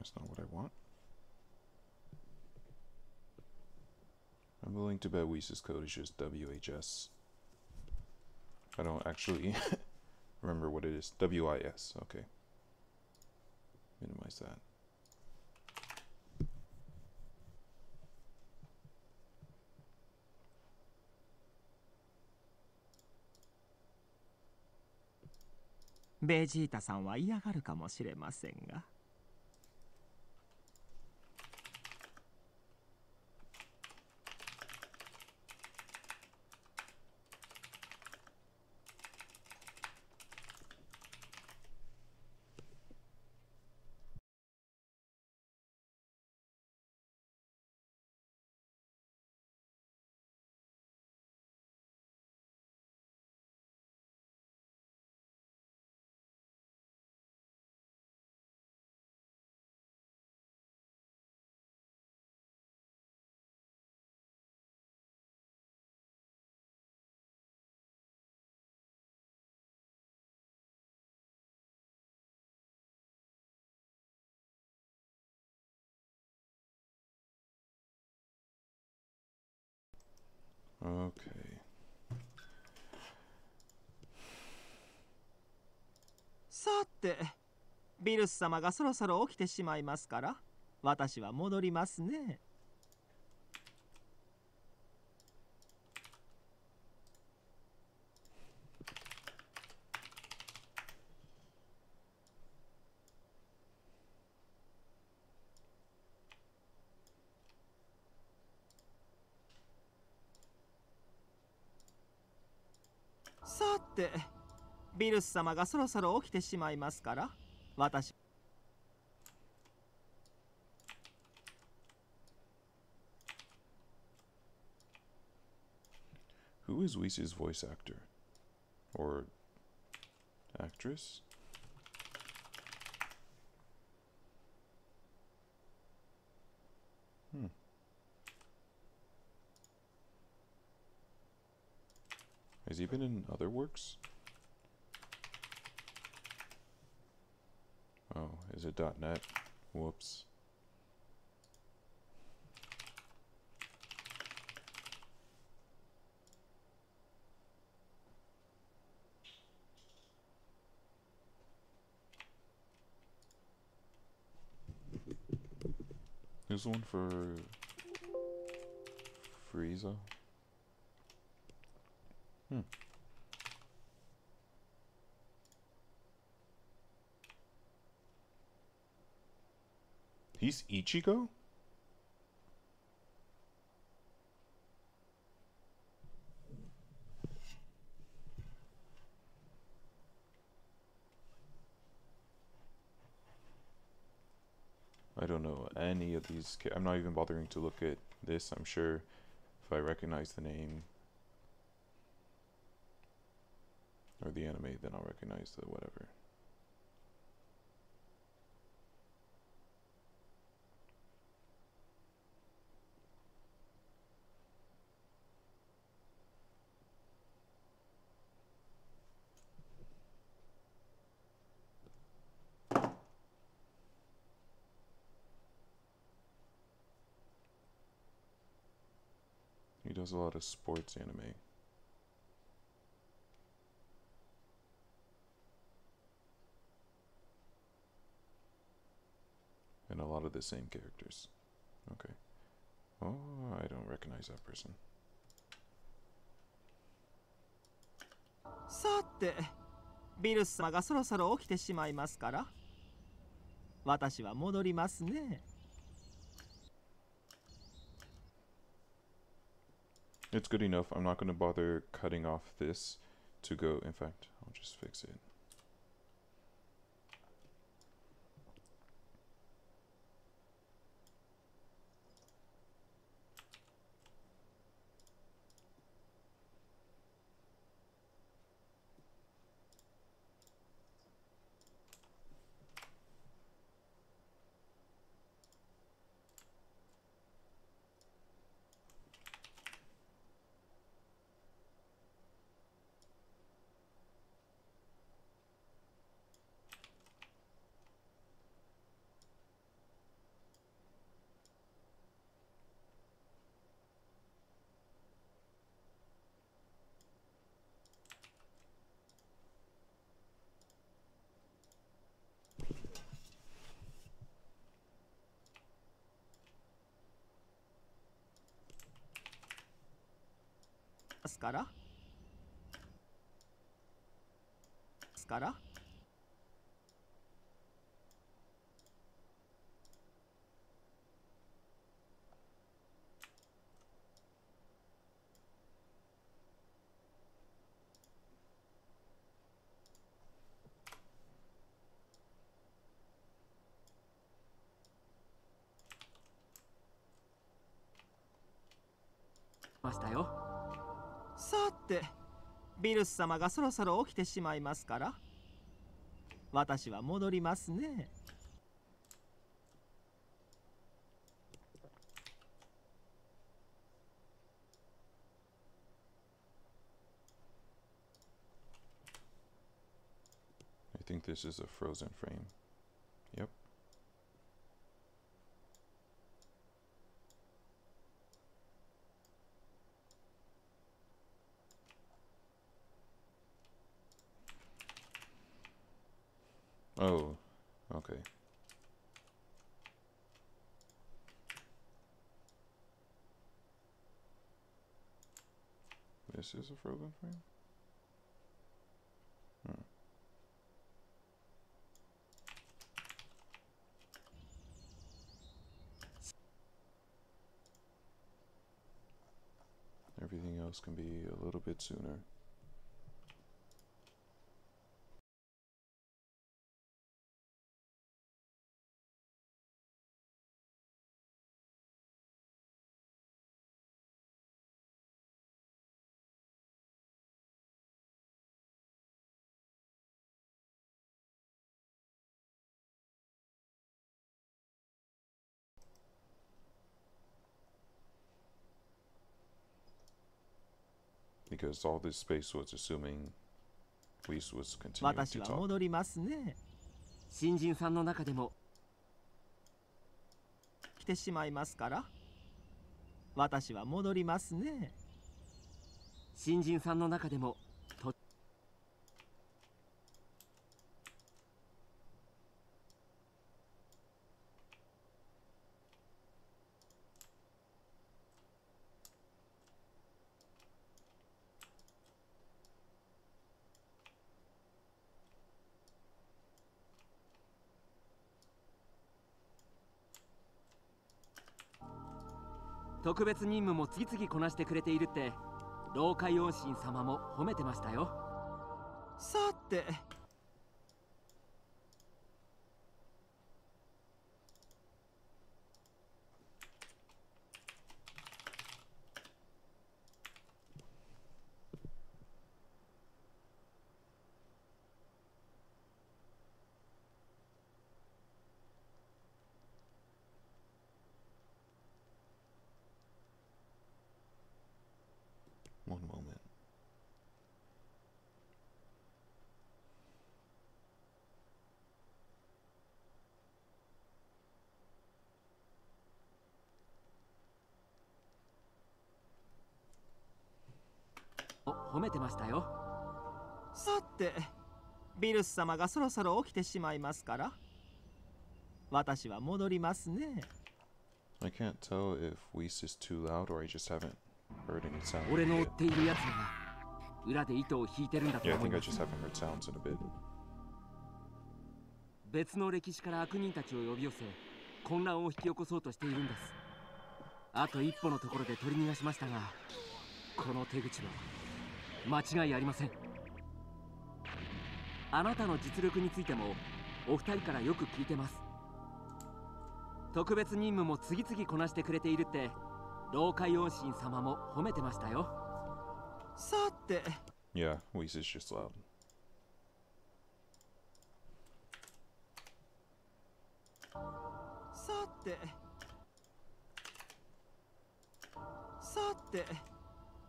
That's not what I want. I'm willing to bet Weiss's code is just WHS. I don't actually remember what it is. WIS, okay. Minimize that.「ベジータさんは嫌がるかもしれませんが ？Okay. さてビルス様がそろそろ起きてしまいますから私は戻りますねってビルス様がそろそろ起きてしまいますから私 Who is Weiss's voice actor? Or actress? Has he been in other works? Oh, is it dot .NET? Whoops. There's one for Frieza. Hmm. He's Ichigo? I don't know any of these. I'm not even bothering to look at this. I'm sure if I recognize the name or the anime, then I'll recognize the whatever. He does a lot of sports anime. And a lot of the same characters. Okay. Oh, I don't recognize that person. さてビルス様がそろそろ起きてしまいますから私は戻りますね It's good enough. I'm not going to bother cutting off this to go. In fact, I'll just fix it. からすからましたよ。さてビルス様がそろそろ起きてしまいますから私は戻りますね I think this is a frozen frame. Oh, okay. This is a frozen frame? Hmm. Everything else can be a little bit sooner. 私は戻りますね。新人さんの中でも来てしまいますから。私は戻りますね。新人さんの中でも。特別任務も次々こなしてくれているって老海恩神様も褒めてましたよ。さて One moment.「お褒めてましたよ。さてビルス様がそろそろ起きてしまいますから。私は戻りますね。I can't tell if Whis is too loud or I just haven't heard any sound. 俺の追っているやつらが裏で糸を引いてるんだと Yeah, I 思い think I ます just haven't heard sounds in a bit. 別の歴史から悪人たちを呼び寄せ混乱を引き起こそうとしているんです。あと一歩のところで取り逃がしましたがこの手口は間違いありません。あなたの実力についてもお二人からよく聞いてます。特別任務も次々こなしてくれているって老海恩神様も褒めてましたよ。さて。Yeah, is just loud. さて。さて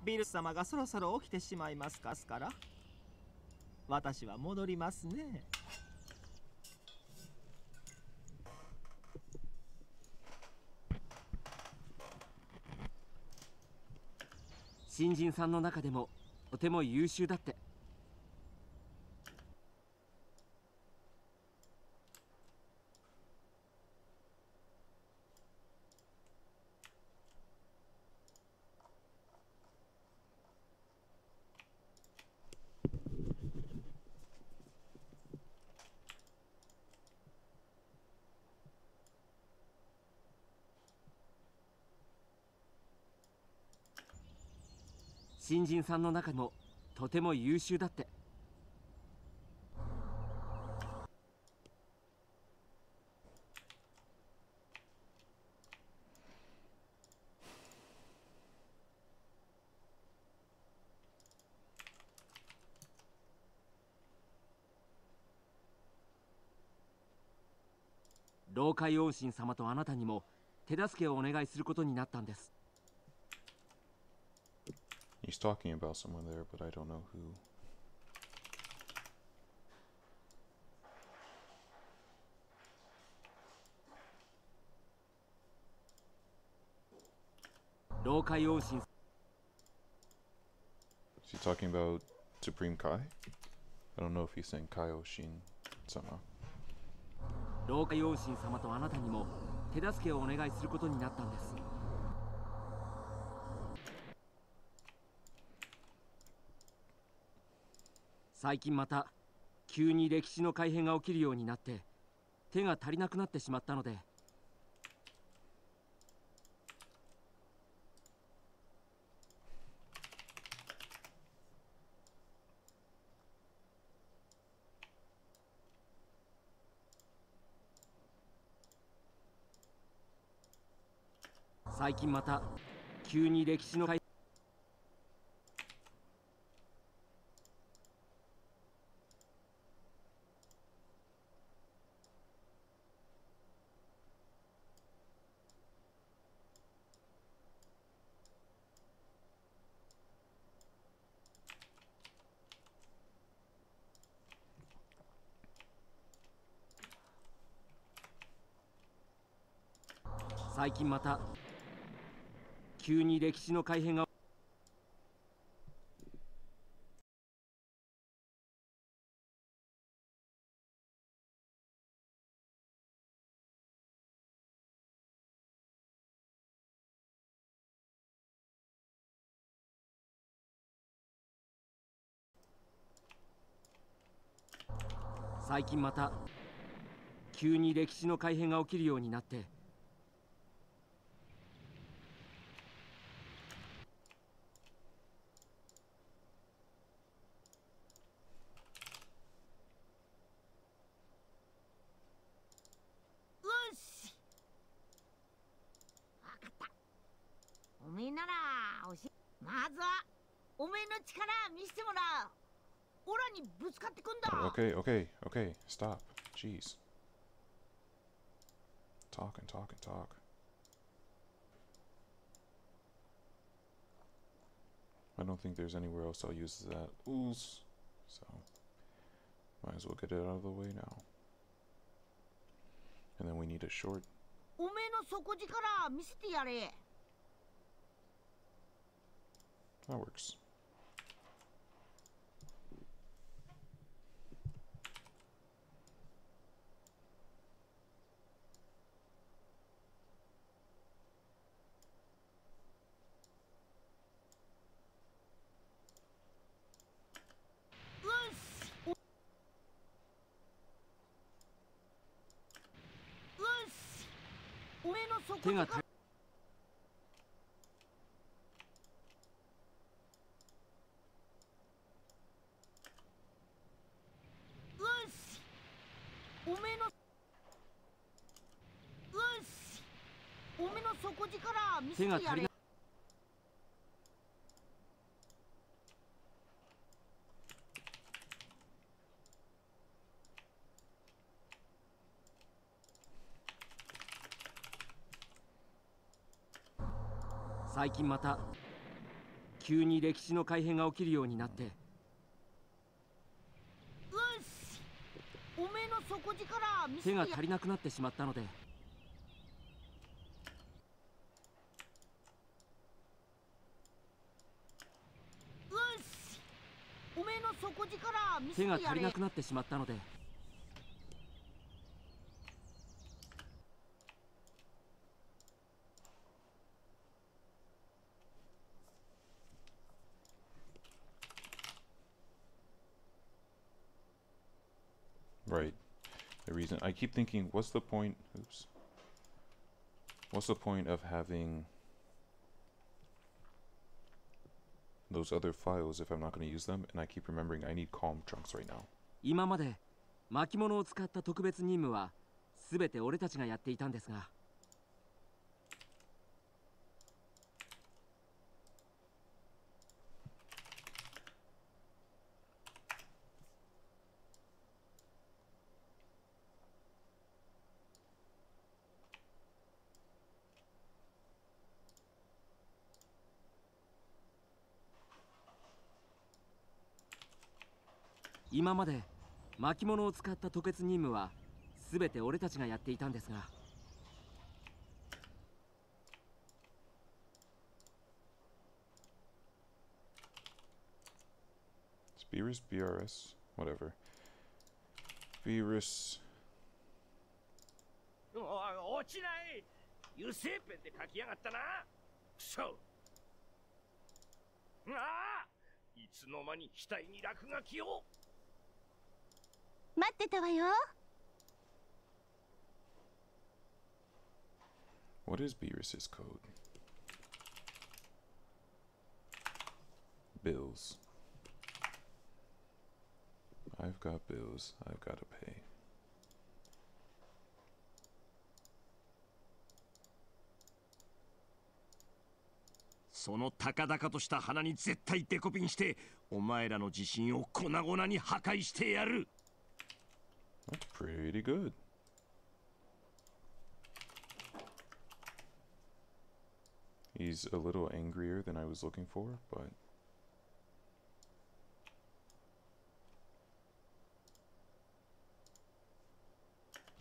ビル様がそろそろ起きてしまいますかすから私は戻りますね。新人さんの中でもとても優秀だって。新人さんの中でもとても優秀だって。老海王神様とあなたにも手助けをお願いすることになったんです。He's talking about someone there, but I don't know who. 老海王神 Is he talking about Supreme Kai? I don't know if he's saying Kaioshin sama. 老海王神様とあなたにも手助けをお願いすることになったんです 最近また急に歴史の改変が起きるようになって手が足りなくなってしまったので。最近また急に歴史の改最近また急に歴史の改変が。最近また急に歴史の改変が起きるようになって Okay, okay, okay. Stop. Jeez. Talk and talk and talk. I don't think there's anywhere else I'll use that ooze. So, might as well get it out of the way now. And then we need a short. That works. 手が足りよし。おめのよし。おめの底力見せてやれ手が足りない近また急に歴史の改変が起きるようになって。おめえの底力手が足りなくなってしまったので。手が足りなくなってしまったので I keep thinking, what's the point? Oops. What's the point of having those other files if I'm not going to use them, and I keep remembering I need Calm Trunks right now. 今まで巻物を使った特別任務は全て俺たちがやっていたんですが 今まで巻物を使った特別任務は全て俺たちがやっていたんですが。Beerus, BRS, whatever. い落ちない！油性ペンで書きやがったな！くそああ！いつの間に額に落書きを待ってたわよ What is Beerus's code? Bills. I've got bills I've got to pay. その高々とした鼻に絶対デコピンしてお前らの自信を粉々に破壊してやる That's pretty good. He's a little angrier than I was looking for, but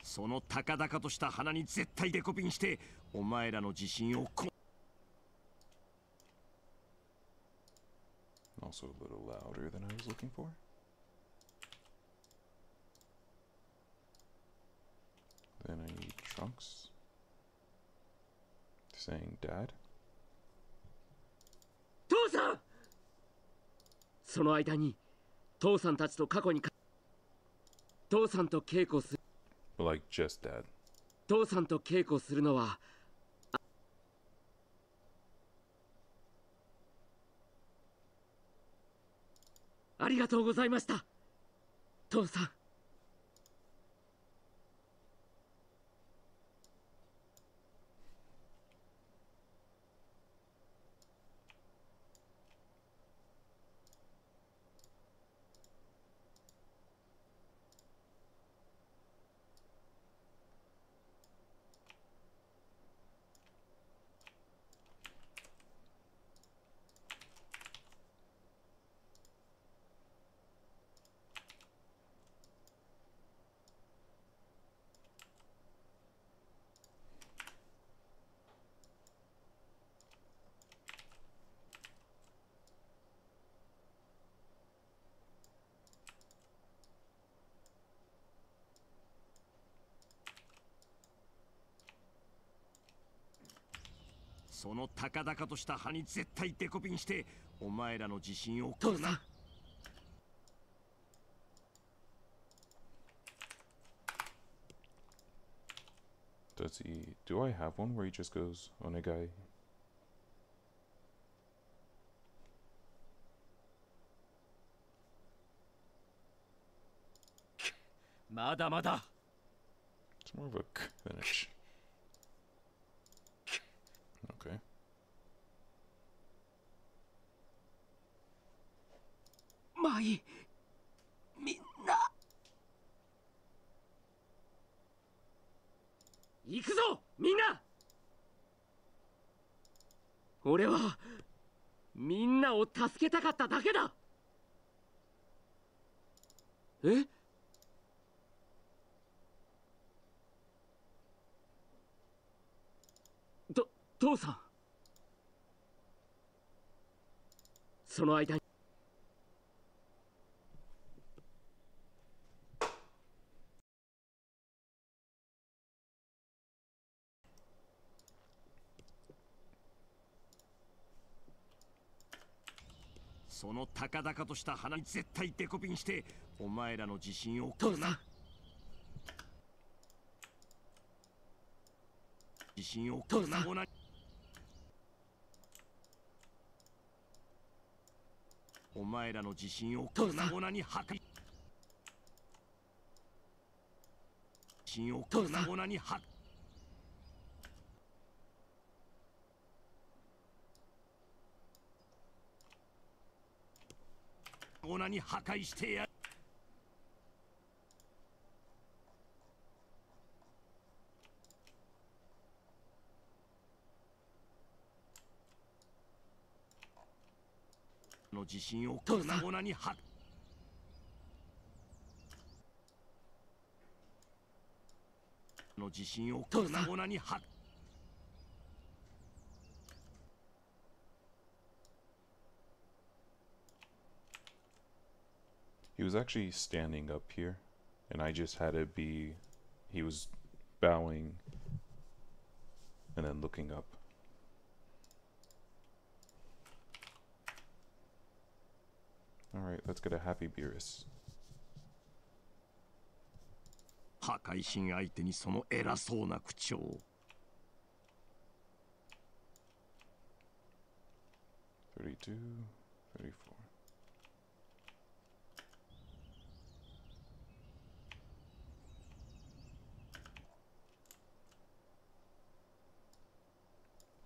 その高々とした鼻に絶対デコピンしてお前らの自信をこ also a little louder than I was looking for. Trunks. Saying dad? 父さんその間に父さんたちと過去にか父さんと稽古す Like just dad. 父さんと稽古するのはあありがとうございました父さんその高々とした歯に絶対デコピンしてお前らの自信を父さん Does he. Do I have one where he just goes Onegai? まだまだ It's more of a k than a ch. Okay. まあいい。みんな。行くぞみんな。俺はみんなを助けたかっただけだ。え？と父さん。その間に。その高々とした鼻に絶対デコピンしてお前らの自信を父さん。自信を父さんお前らの自信を粉父さん。々に破壊自信を粉父さん。々に破壊々に破壊してやる。の自信を粉々に破の自信を粉々に破 He was actually standing up here, and I just had it be. He was bowing and then looking up. Alright, let's get a happy Beerus. 破壊神相手にその偉そうな口調 32, 34.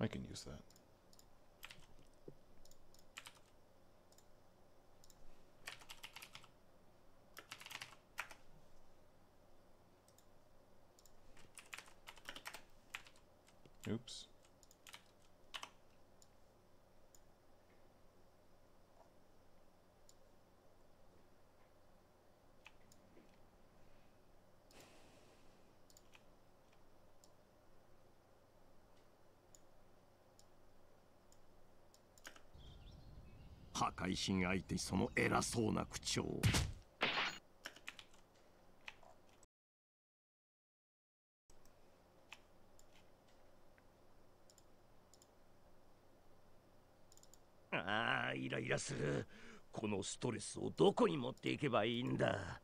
I can use that. Oops.「破壊神相手にその偉そうな口調ああイライラする。このストレスをどこに持っていけばいいんだ？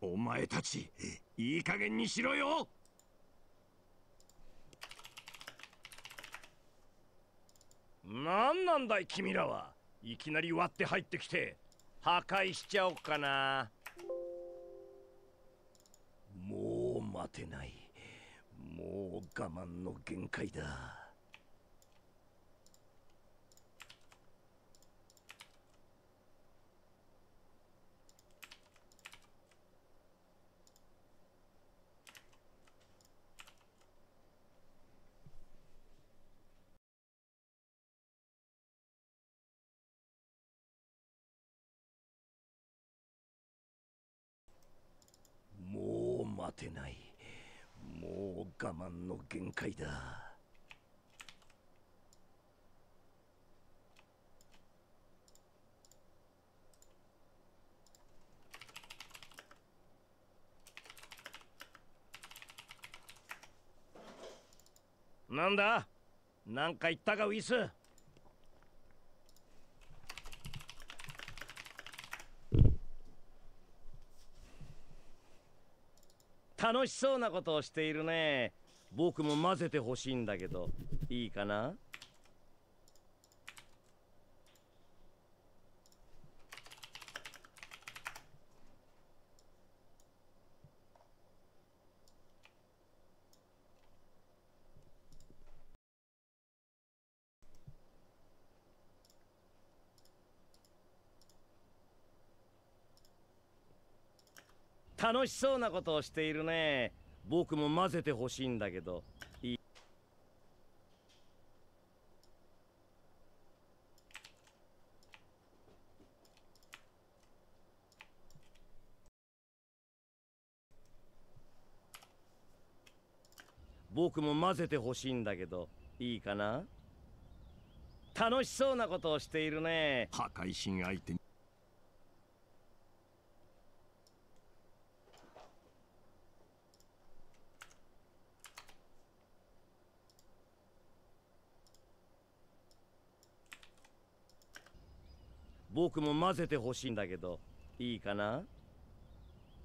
お前たちいい加減にしろよ！なんなんだい君らは。いきなり割って入ってきて。破壊しちゃおっかな。もう待てない。もう我慢の限界だもう待てない。もう我慢の限界だ。なんだ？なんか言ったかウィス。楽しそうなことをしているね。僕も混ぜてほしいんだけどいいかな？楽しそうなことをしているね。僕も混ぜてほしいんだけど。いい？僕も混ぜてほしいんだけど。いいかな？楽しそうなことをしているね。破壊神相手に僕も混ぜてほしいんだけどいいかな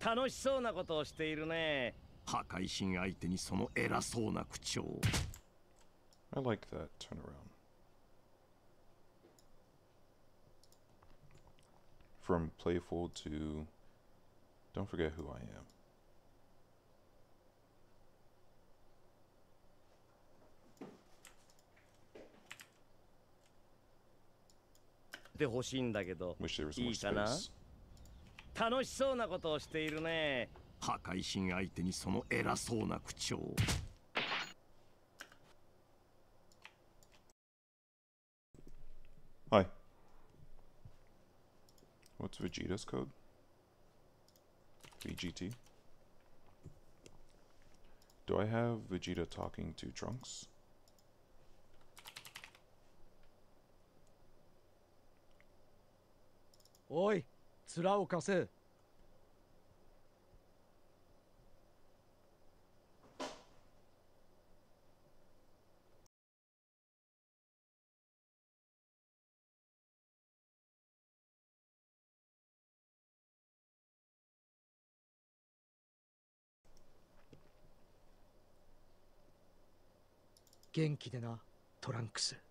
楽しそうなことをしているね破壊神相手にその偉そうな口調 I like that turnaround. From playful to don't forget who I am. てほしいんだけどいいかな.楽しそうなことをしているね破壊神相手にその偉そうな口調 Hi. What's Vegeta's code? VGT. Do I have Vegeta talking to Trunks? おい面を貸せ。元気でなトランクス。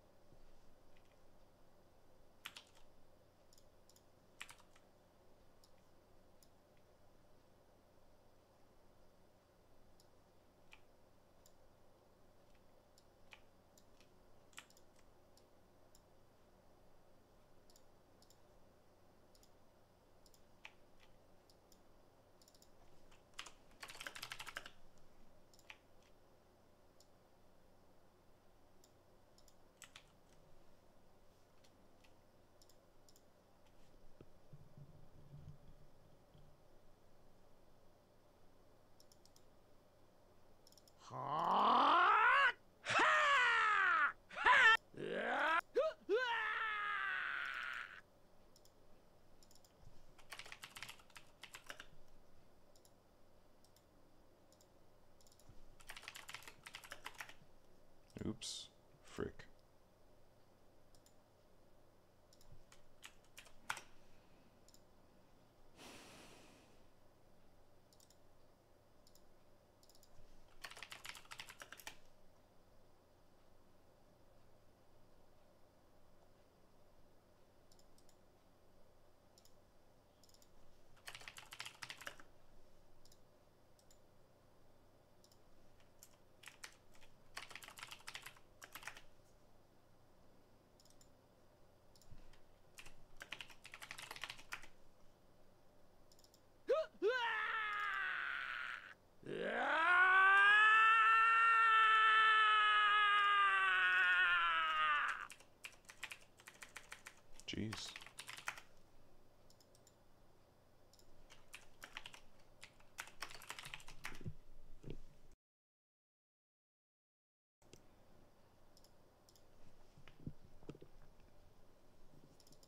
Jeez.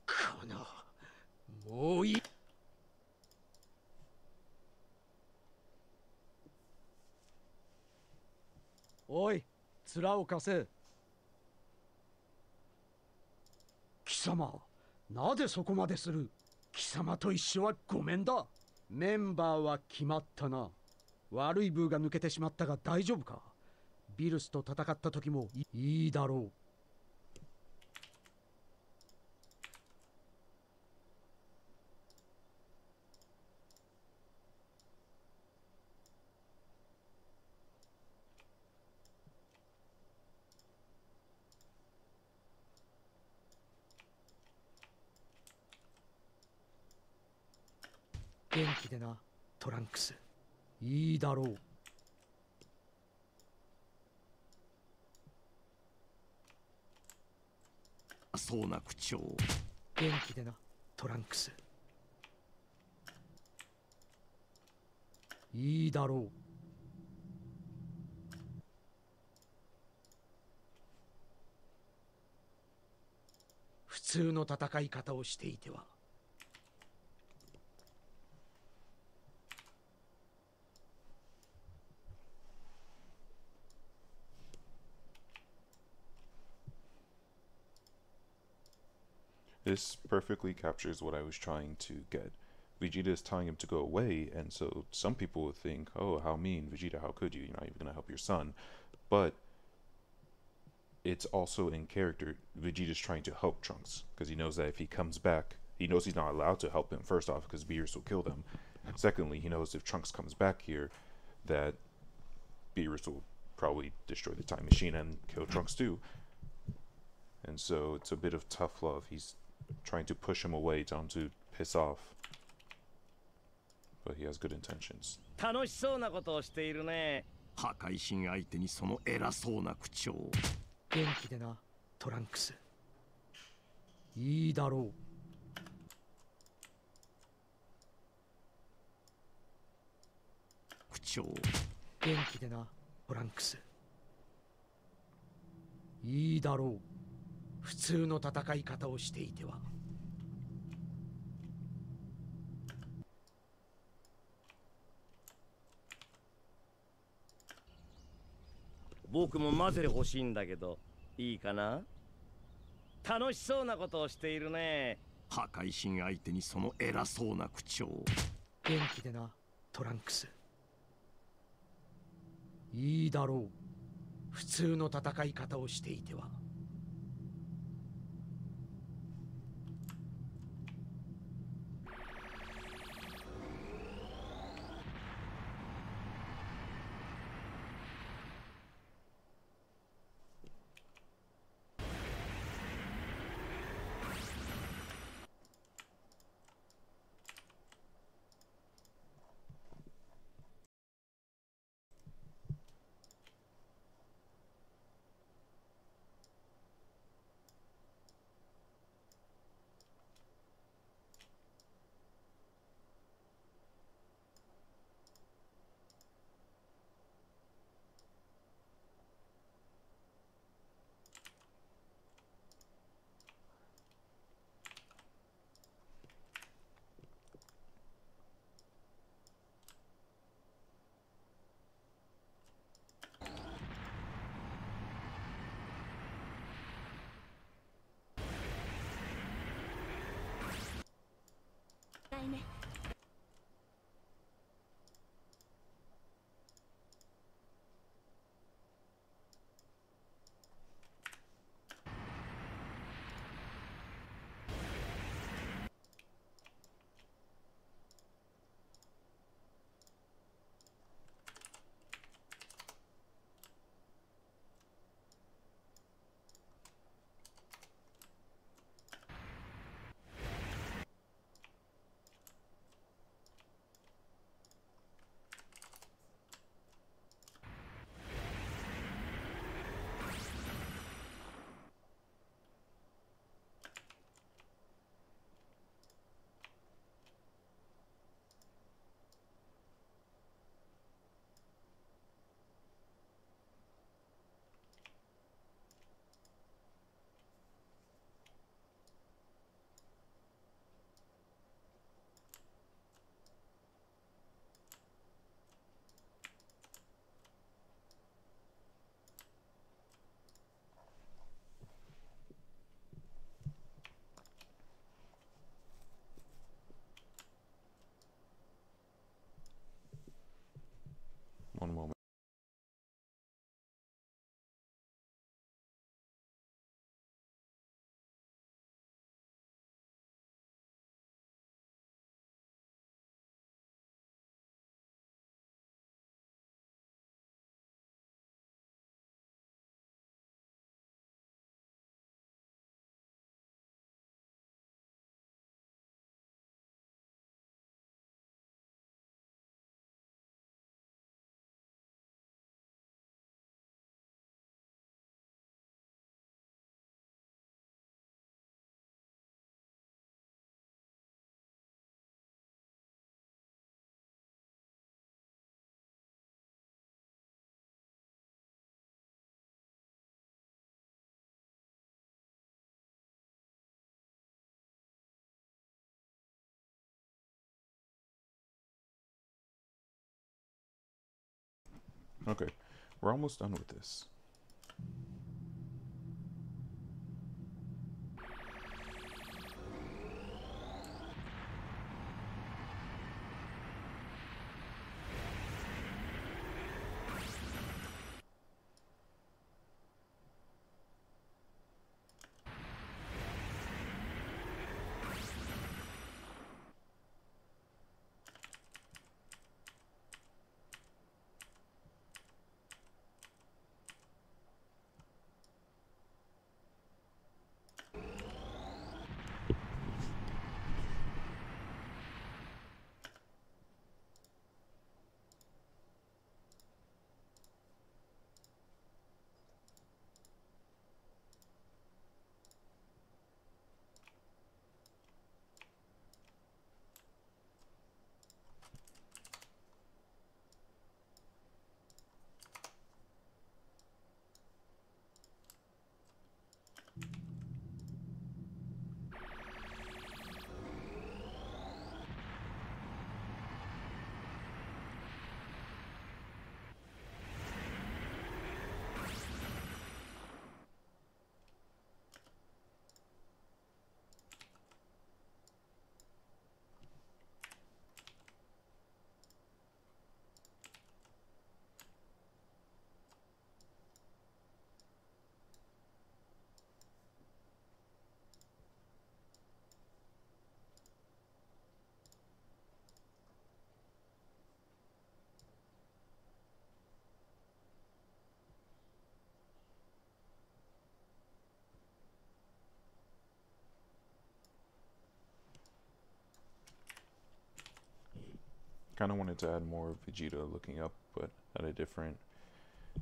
このもういいおい面を貸せ貴様なぜそこまでする？貴様と一緒はごめんだ。メンバーは決まったな。悪いブーが抜けてしまったが大丈夫か？ビルスと戦った時もいいいだろう。でなトランクス。いいだろう。そうな口調。元気でなトランクス。いいだろう。普通の戦い方をしていては This perfectly captures what I was trying to get. Vegeta is telling him to go away, and so some people would think, oh, how mean, Vegeta, how could you? You're not even going to help your son. But it's also in character. Vegeta's trying to help Trunks because he knows that if he comes back, he knows he's not allowed to help him. First off, because Beerus will kill them. Secondly, he knows if Trunks comes back here, that Beerus will probably destroy the time machine and kill Trunks too. And so it's a bit of tough love. He's trying to push him away, him to piss off. But he has good intentions. 楽しそうなことをしているね。破壊神相手にその偉そうな口調。元気でなトランクス。いいだろう。口調。元気でなトランクス。いいだろう普通の戦い方をしていては。僕も混ぜてほしいんだけどいいかな？楽しそうなことをしているね。破壊神相手にその偉そうな口調元気でなトランクス。いいだろう。普通の戦い方をしていては Okay, we're almost done with this. Kind of wanted to add more Vegeta looking up, but at a different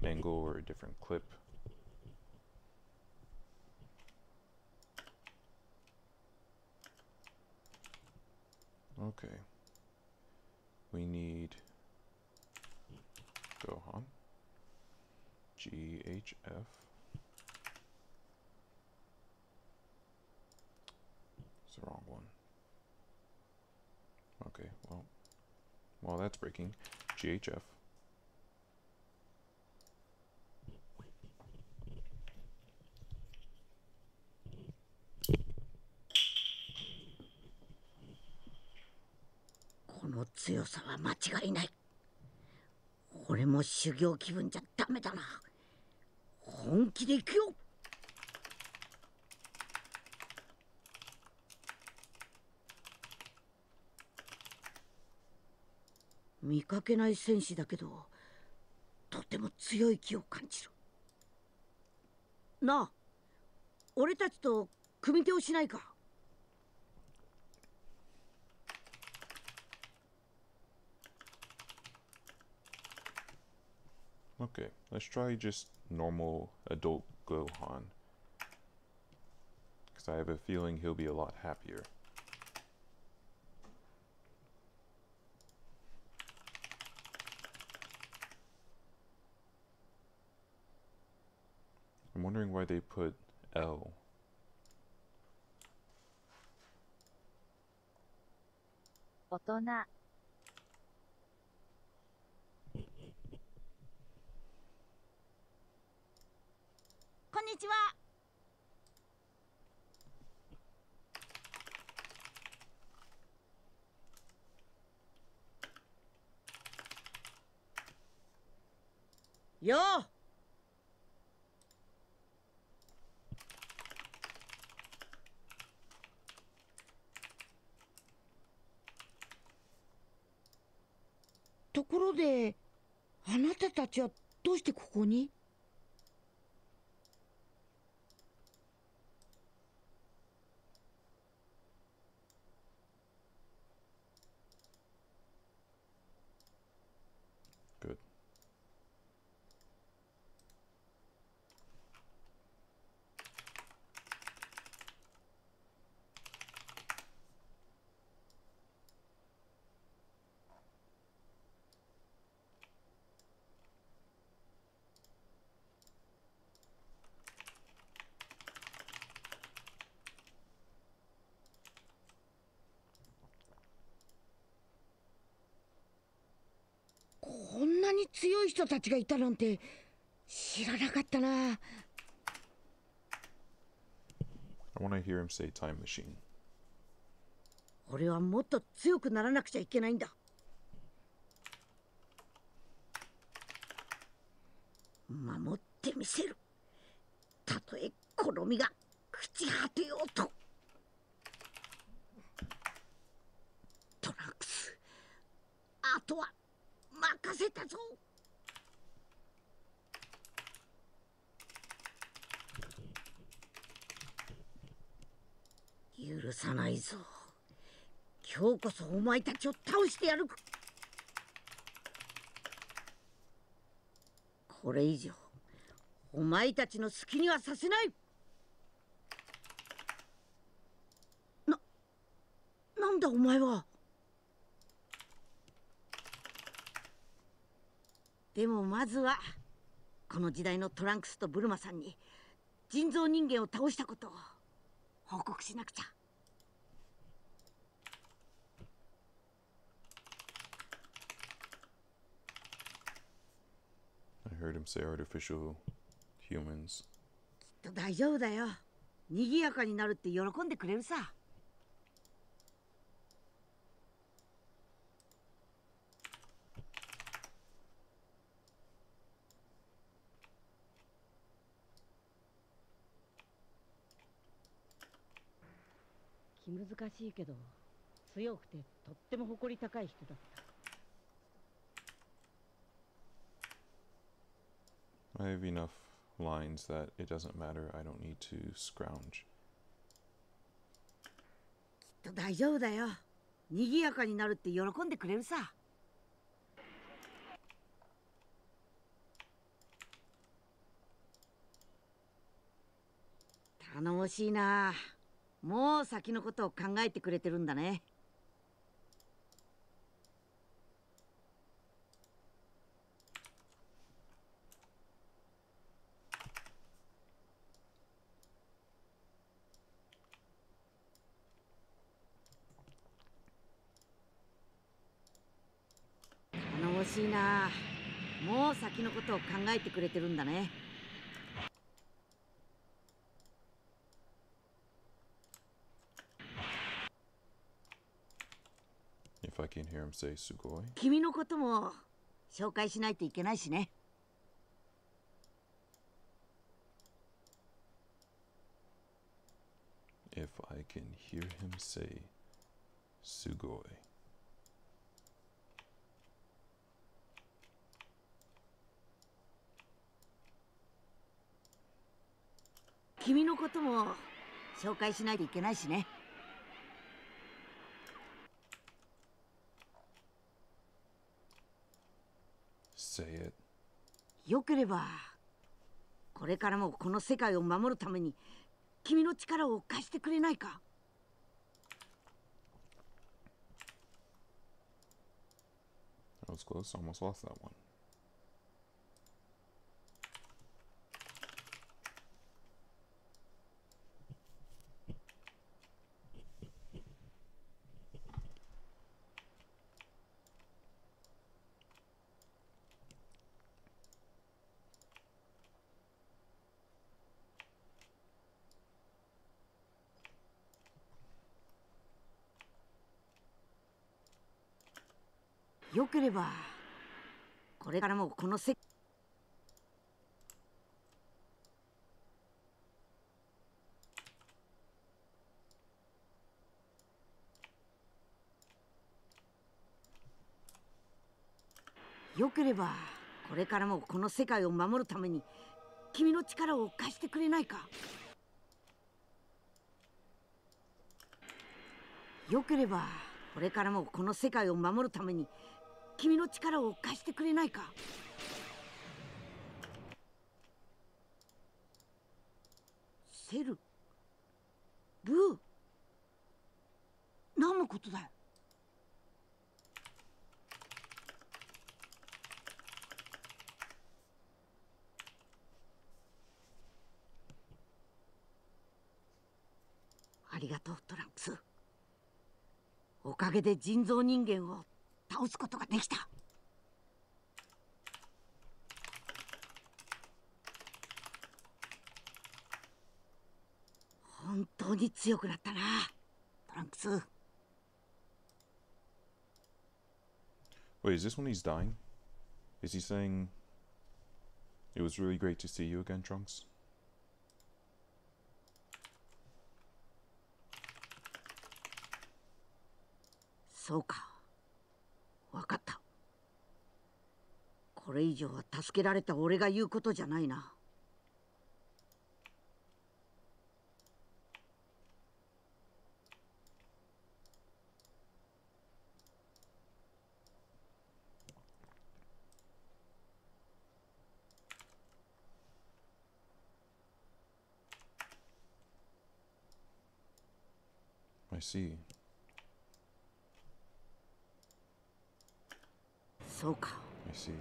angle or a different clip. Okay. We need Gohan. GHF. It's the wrong one. Okay, well, while that's breaking, GHF.. この強さは間違いない。俺も修行気分じゃダメだな。本気で行くよ。見かけない戦士だけどとても強い気を感じるなあ俺たちと組手をしないか Okay, let's try just normal adult Gohan. Because I have a feeling he'll be a lot happier. I'm wondering why they put L. Otona. Konnichiwa. Yo! ところであなたたちはどうしてここに Good.「こんなに強い人たちがいたなんて知らなかったな。I want to hear him say time machine. 俺はもっと強くならなくちゃいけないんだ。守ってみせる。たとえこの身が朽ち果てようと。トランクス。あとは任せたぞ。許さないぞ。今日こそお前たちを倒してやる。これ以上お前たちの好きにはさせない。ななんだお前は。でもまずはこの時代のトランクスとブルマさんに人造人間を倒したことを報告しなくちゃ。I heard him say artificial humans. きっと大丈夫だよ。賑やかになるって喜んでくれるさ難しいけど強くてとっても誇り高い人だった I have enough lines that it doesn't matter. I don't need to scrounge. きっと大丈夫だよ。賑やかになるって喜んでくれるさ。頼もしいなあ。もう先のことを考えてくれてるんだね。頼もしいな。もう先のことを考えてくれてるんだね。If I can hear him say Sugoi. 君のことも紹介しないといけないしね If I can hear him say Sugoi. 君のことも紹介しないといけないしね Say it. よければこれからもこの世界を守るために君の力を貸してくれないか That was close. Almost lost that one.「 ければこれからもこの世よければこれからもこの世界を守るために君の力を貸してくれないか。よければこれからもこの世界を守るために君の力を貸してくれないか？セル？ブー？何のことだよ？ありがとうトランクス。おかげで人造人間を倒すことができた本当に強くなったなトランクス Wait, is this when he's dying? Is he saying it was really great to see you again, Trunks? そうかわかったこれ以上は助けられた俺が言うことじゃないな I see. そうか I see.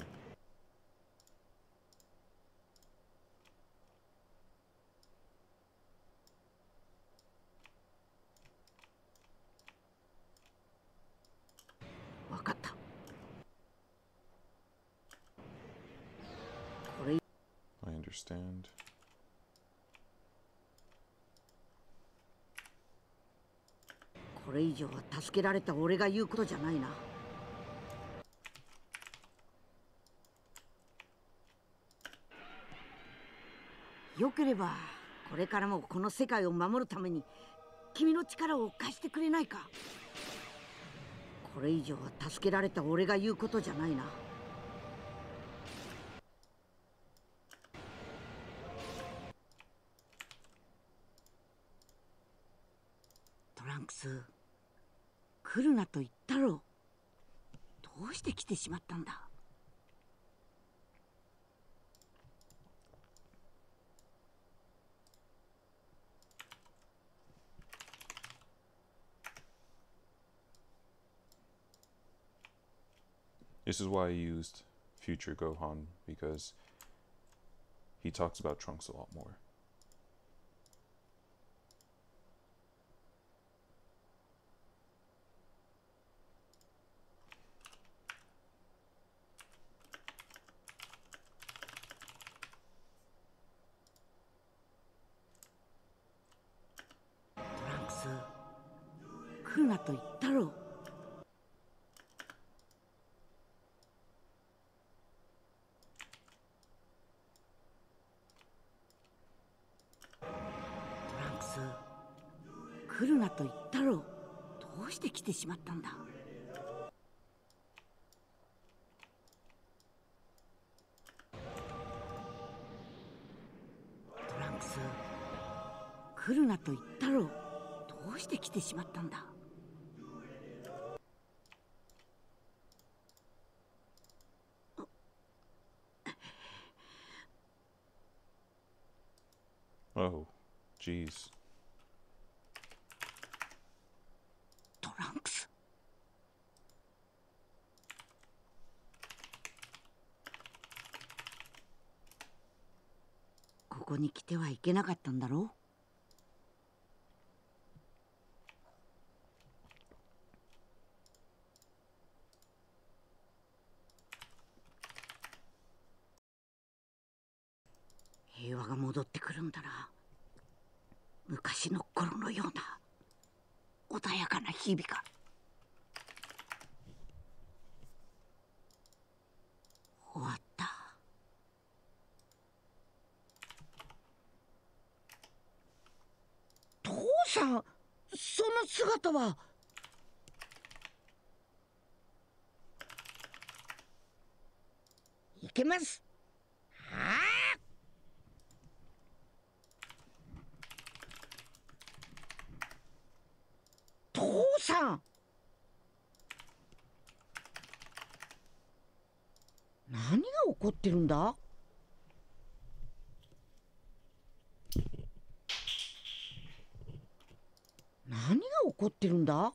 わかったこれ I understand. これ以上は助けられた俺が言うことじゃないなよければこれからもこの世界を守るために君の力を貸してくれないか。これ以上は助けられた俺が言うことじゃないな。トランクス来るなと言ったろう。どうして来てしまったんだ？This is why I used future Gohan because he talks about Trunks a lot more. ここに来てはいけなかったんだろう和が戻ってくるんだな昔の頃のような穏やかな日々が終わった父さんその姿はいけますはあ父さん怒ってるんだ？何が起こってるんだ？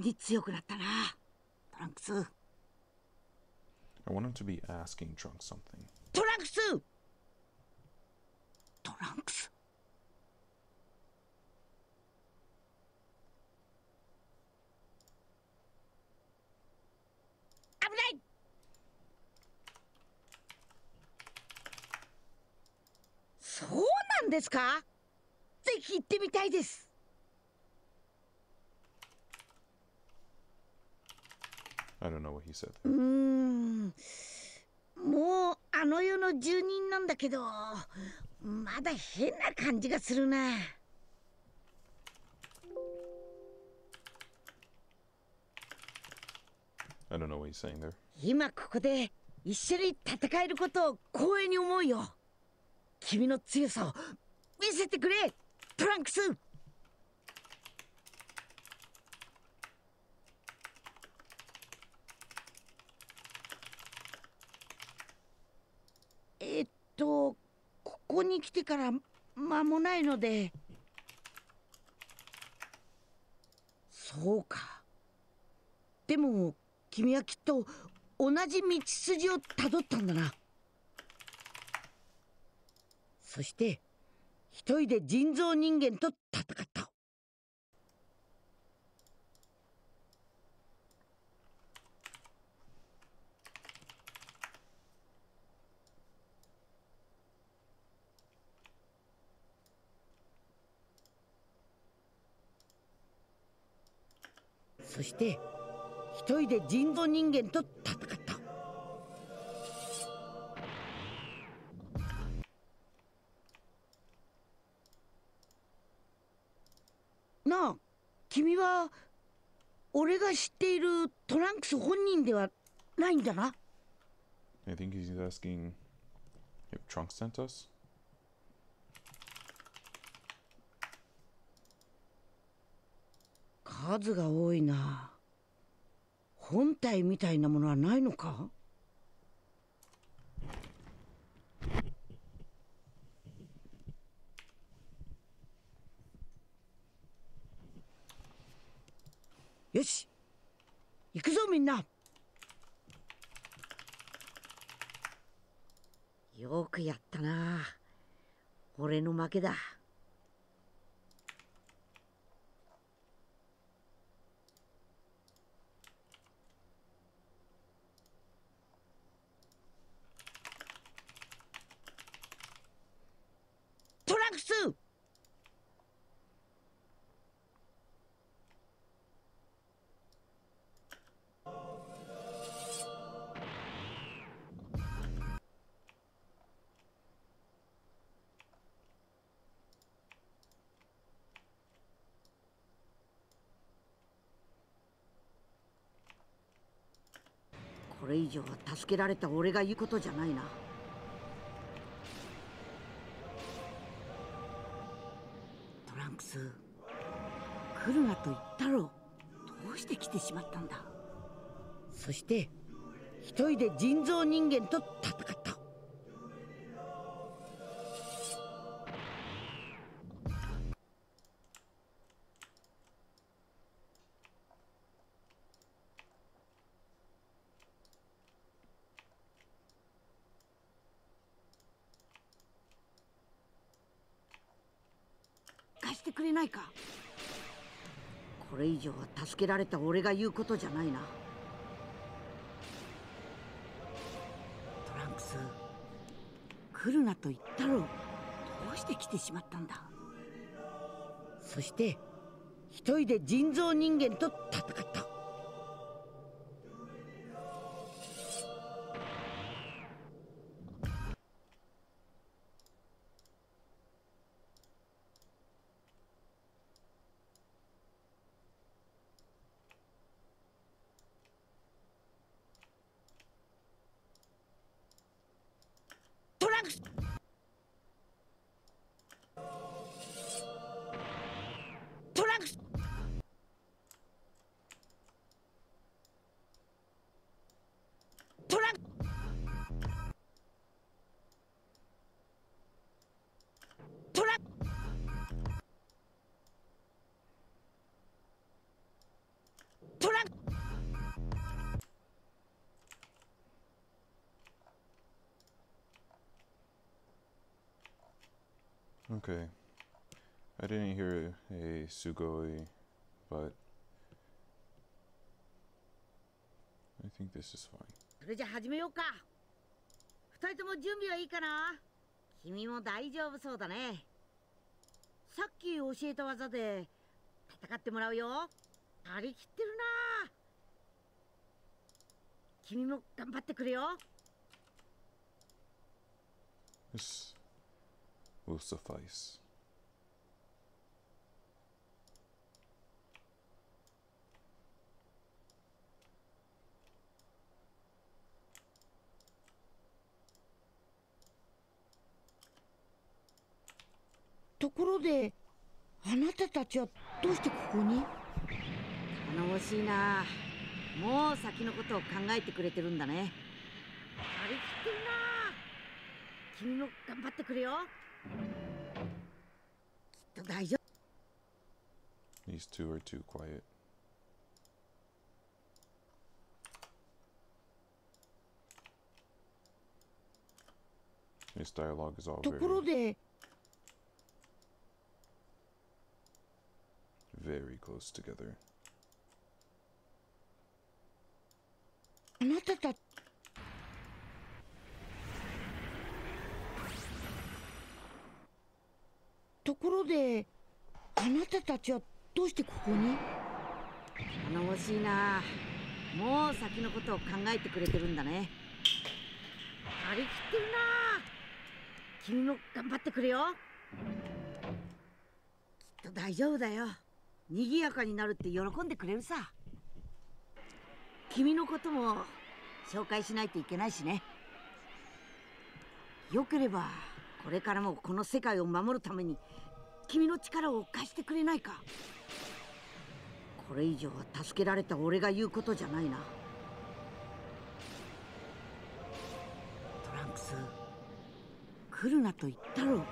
当に強くなったな。トランクス。I want him to be asking Trunks something. トランクス。トランクス。危ない。そうなんですか？ぜひ行ってみたいです I don't know what he said. うーんもうあの世の住人なんだけどまだ変な感じがするな I don't know what he's saying there. 今ここで一緒に戦えることを光栄に思うよ君の強さを見せてくれトランクス とここに来てから間もないので。そうか。でも君はきっと同じ道筋をたどったんだな。そして一人で人造人間と戦ったそして一人で人造人間と戦ったなあ君は俺が知っているトランクス本人ではないんだな I think he's asking if Trunks sent us. 数が多いな。本体みたいなものはないのか？よし行くぞみんな。よくやったな。俺の負けだトランクスこれ以上は助けられた俺が言うことじゃないな。トランクス来るなと言ったろう。どうして来てしまったんだ。そして一人で人造人間と戦っないか。これ以上は助けられた俺が言うことじゃないな。トランクス来るなと言ったろう。どうして来てしまったんだ。そして一人で人造人間と戦った。Okay. I didn't hear a Sugoi, but I think this is fine. それじゃ始めようか。二人とも準備はいいかな？君も大丈夫そうだね。さっき教えた技で戦ってもらうよ。張り切ってるな。君も頑張ってくれよ。This will suffice. ところであなたたちはどうしてここに？頼もしいな。もう先のことを考えてくれてるんだね。張り切ってるな。君も頑張ってくれよ These two are too quiet. This dialogue is all very, very close together. ところであなたたちはどうしてここに？頼もしいな。もう先のことを考えてくれてるんだね。張り切ってるな。君も頑張ってくれよ。きっと大丈夫だよ。賑やかになるって喜んでくれるさ。君のことも紹介しないといけないしね。よければこれからもこの世界を守るために君の力を貸してくれないか。これ以上は助けられた俺が言うことじゃないな。トランクス来るなと言ったろう。ど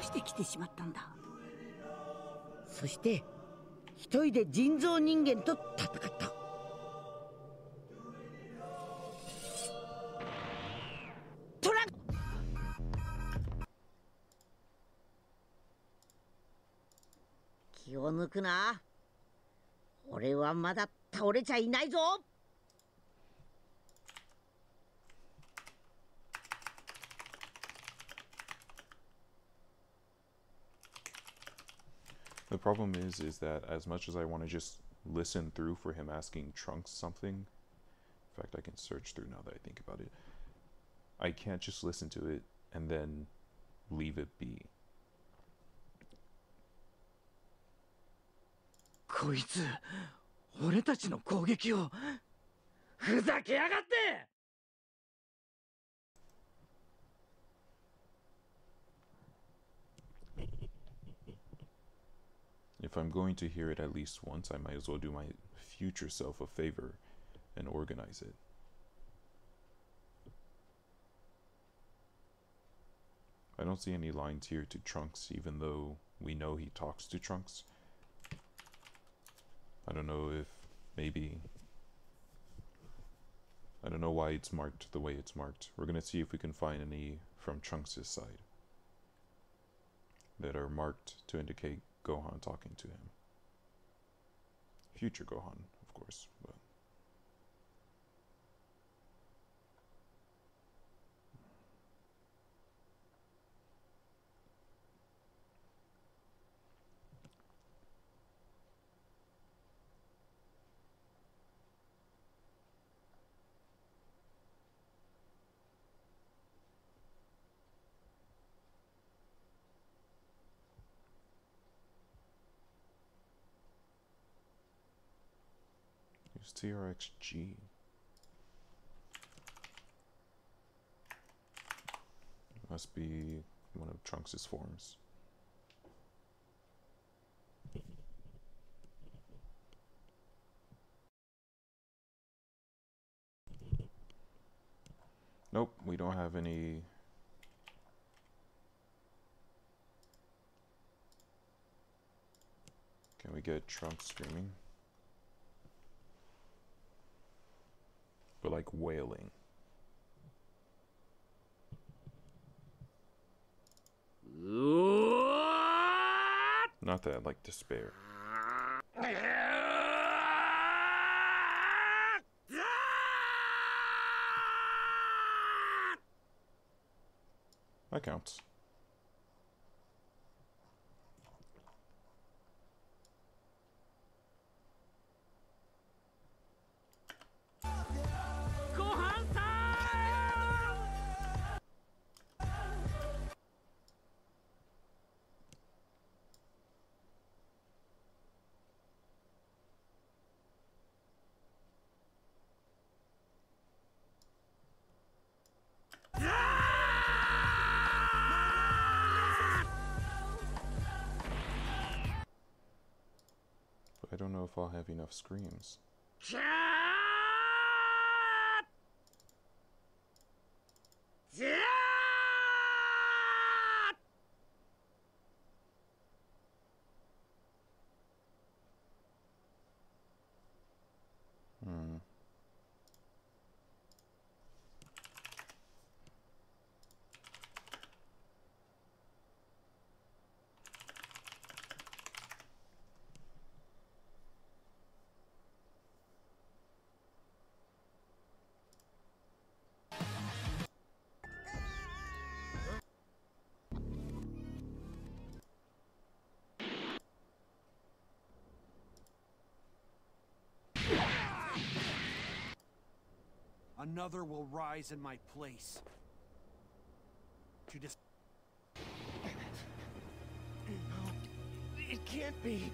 うして来てしまったんだ。そして一人で人造人間と戦った。気を抜くな俺はまだ倒れちゃいないぞ The problem is, is that as much as I want to just listen through for him asking Trunks something, in fact, I can search through now that I think about it. I can't just listen to it and then leave it be. こいつ俺たちの攻撃をふざけやがって If I'm going to hear it at least once, I might as well do my future self a favor and organize it. I don't see any lines here to Trunks, even though we know he talks to Trunks. I don't know if maybe. I don't know why it's marked the way it's marked. We're gonna see if we can find any from Trunks' side that are marked to indicate Gohan talking to him. Future Gohan, of course, but. TRXG. Must be one of Trunks' forms. Nope, we don't have any. Can we get Trunks screaming? But like wailing. Not that, like despair. That counts. Have enough screams. another will rise in my place. To just No, it can't be.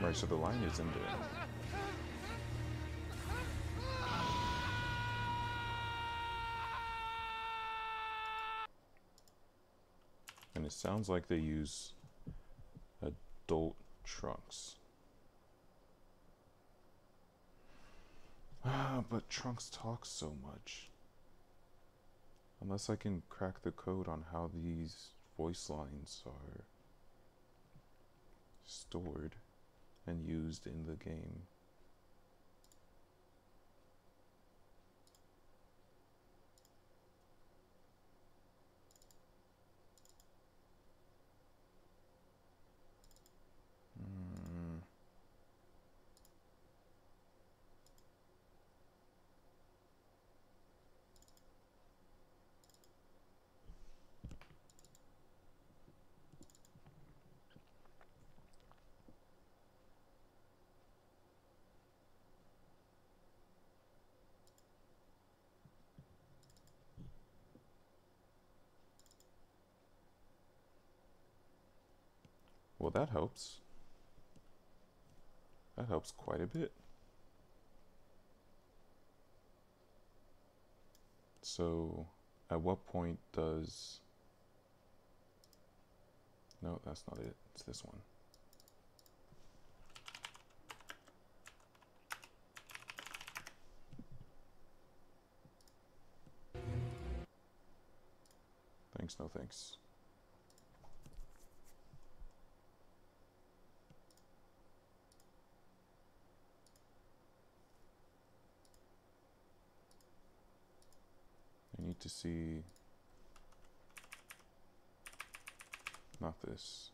right so the Lion is in there. Sounds like they use adult Trunks. Ah, but Trunks talks so much. Unless I can crack the code on how these voice lines are stored and used in the game. Well, that helps. That helps quite a bit. So, at what point does... No, that's not it. It's this one. Thanks, no thanks. I need to see not this.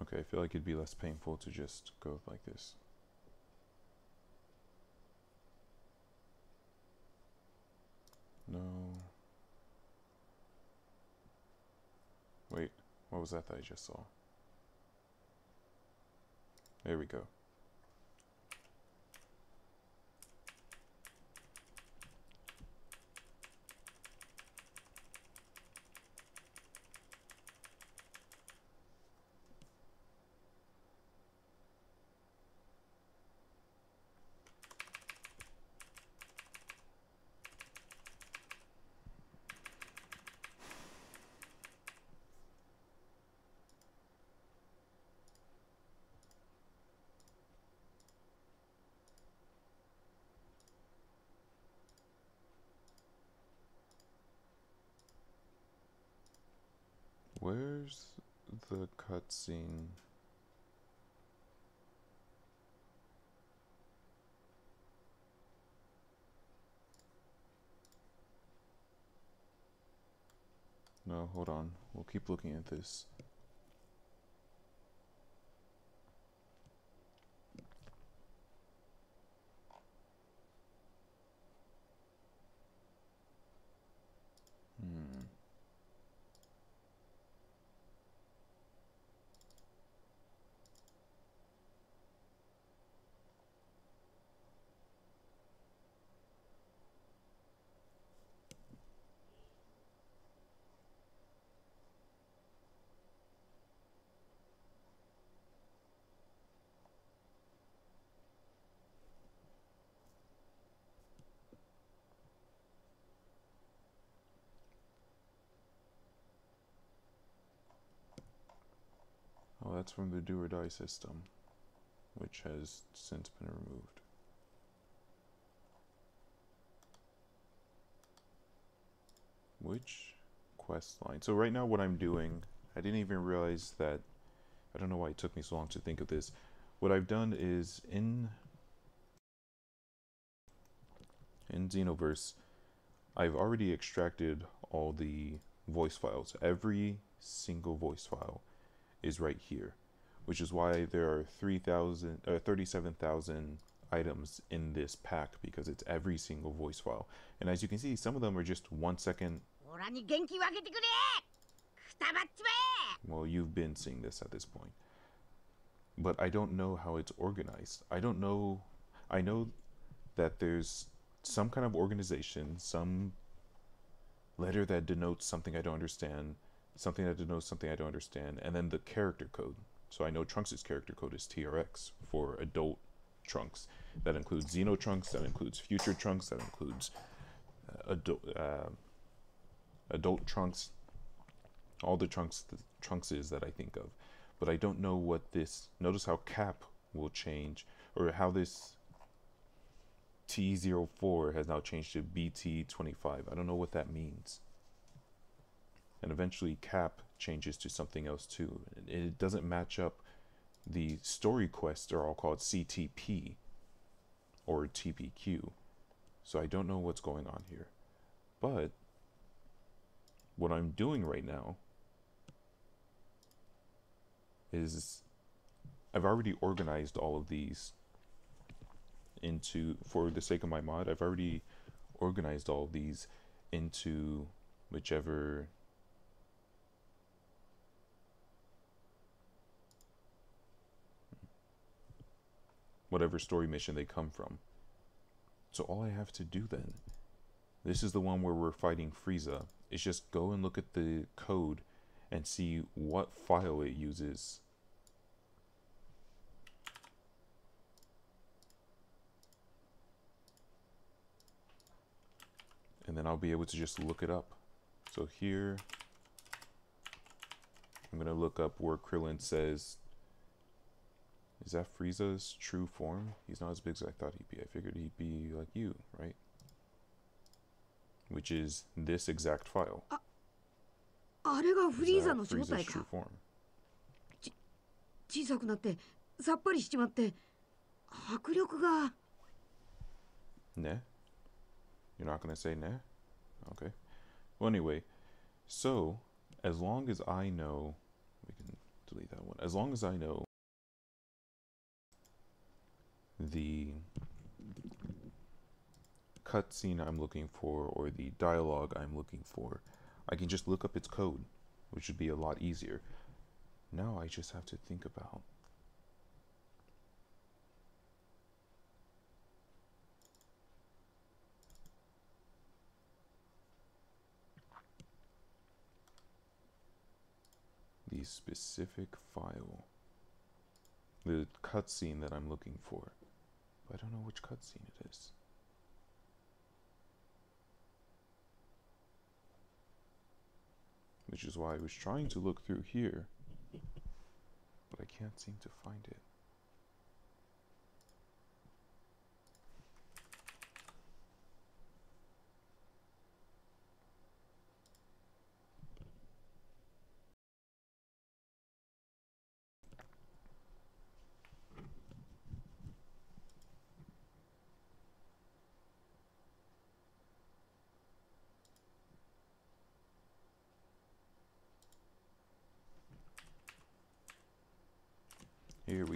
Okay, I feel like it'd be less painful to just go like this. No. Wait, what was that that I just saw? There we go. Cutscene? No, hold on. We'll keep looking at this. Oh, that's from the do or die system, which has since been removed. Which quest line? So right now what I'm doing, I didn't even realize that, I don't know why it took me so long to think of this. What I've done is in, in Xenoverse, I've already extracted all the voice files, every single voice file is right here, which is why there are 3,000, uh, 37,000 items in this pack because it's every single voice file. And as you can see, some of them are just one second. Well, you've been seeing this at this point. But I don't know how it's organized. I don't know. I know that there's some kind of organization, some letter that denotes something I don't understand, something that denotes something I don't understand, and then the character code. So I know Trunks' character code is TRX for adult Trunks. That includes Xeno Trunks, that includes Future Trunks, that includes uh, adult uh, adult Trunks, all the Trunks the Trunks is that I think of. But I don't know what this. Notice how Cap will change, or how this T04 has now changed to BT25. I don't know what that means. And eventually Cap changes to something else too. It doesn't match up. The story quests are all called CTP or TPQ. So I don't know what's going on here. But what I'm doing right now is I've already organized all of these into for the sake of my mod i've already organized all of these into whichever whatever story mission they come from so all i have to do then this is the one where we're fighting frieza is just go and look at the code and see what file it uses and then I'll be able to just look it up. So here, I'm gonna look up where Krillin says, is that Frieza's true form? He's not as big as I thought he'd be. I figured he'd be like you, right? Which is this exact file. あれがフ Is リーザ that の正 Frieza's 体 true か form? 小さくなってさっぱりしちまって迫力が Ne? You're not gonna say ne? Okay. Well, anyway, so as long as I know, we can delete that one. As long as I know the cutscene I'm looking for or the dialogue I'm looking for, I can just look up its code, which would be a lot easier. Now I just have to think about the specific file, the cutscene that I'm looking for. I don't know which cutscene it is. Which is why I was trying to look through here, but I can't seem to find it.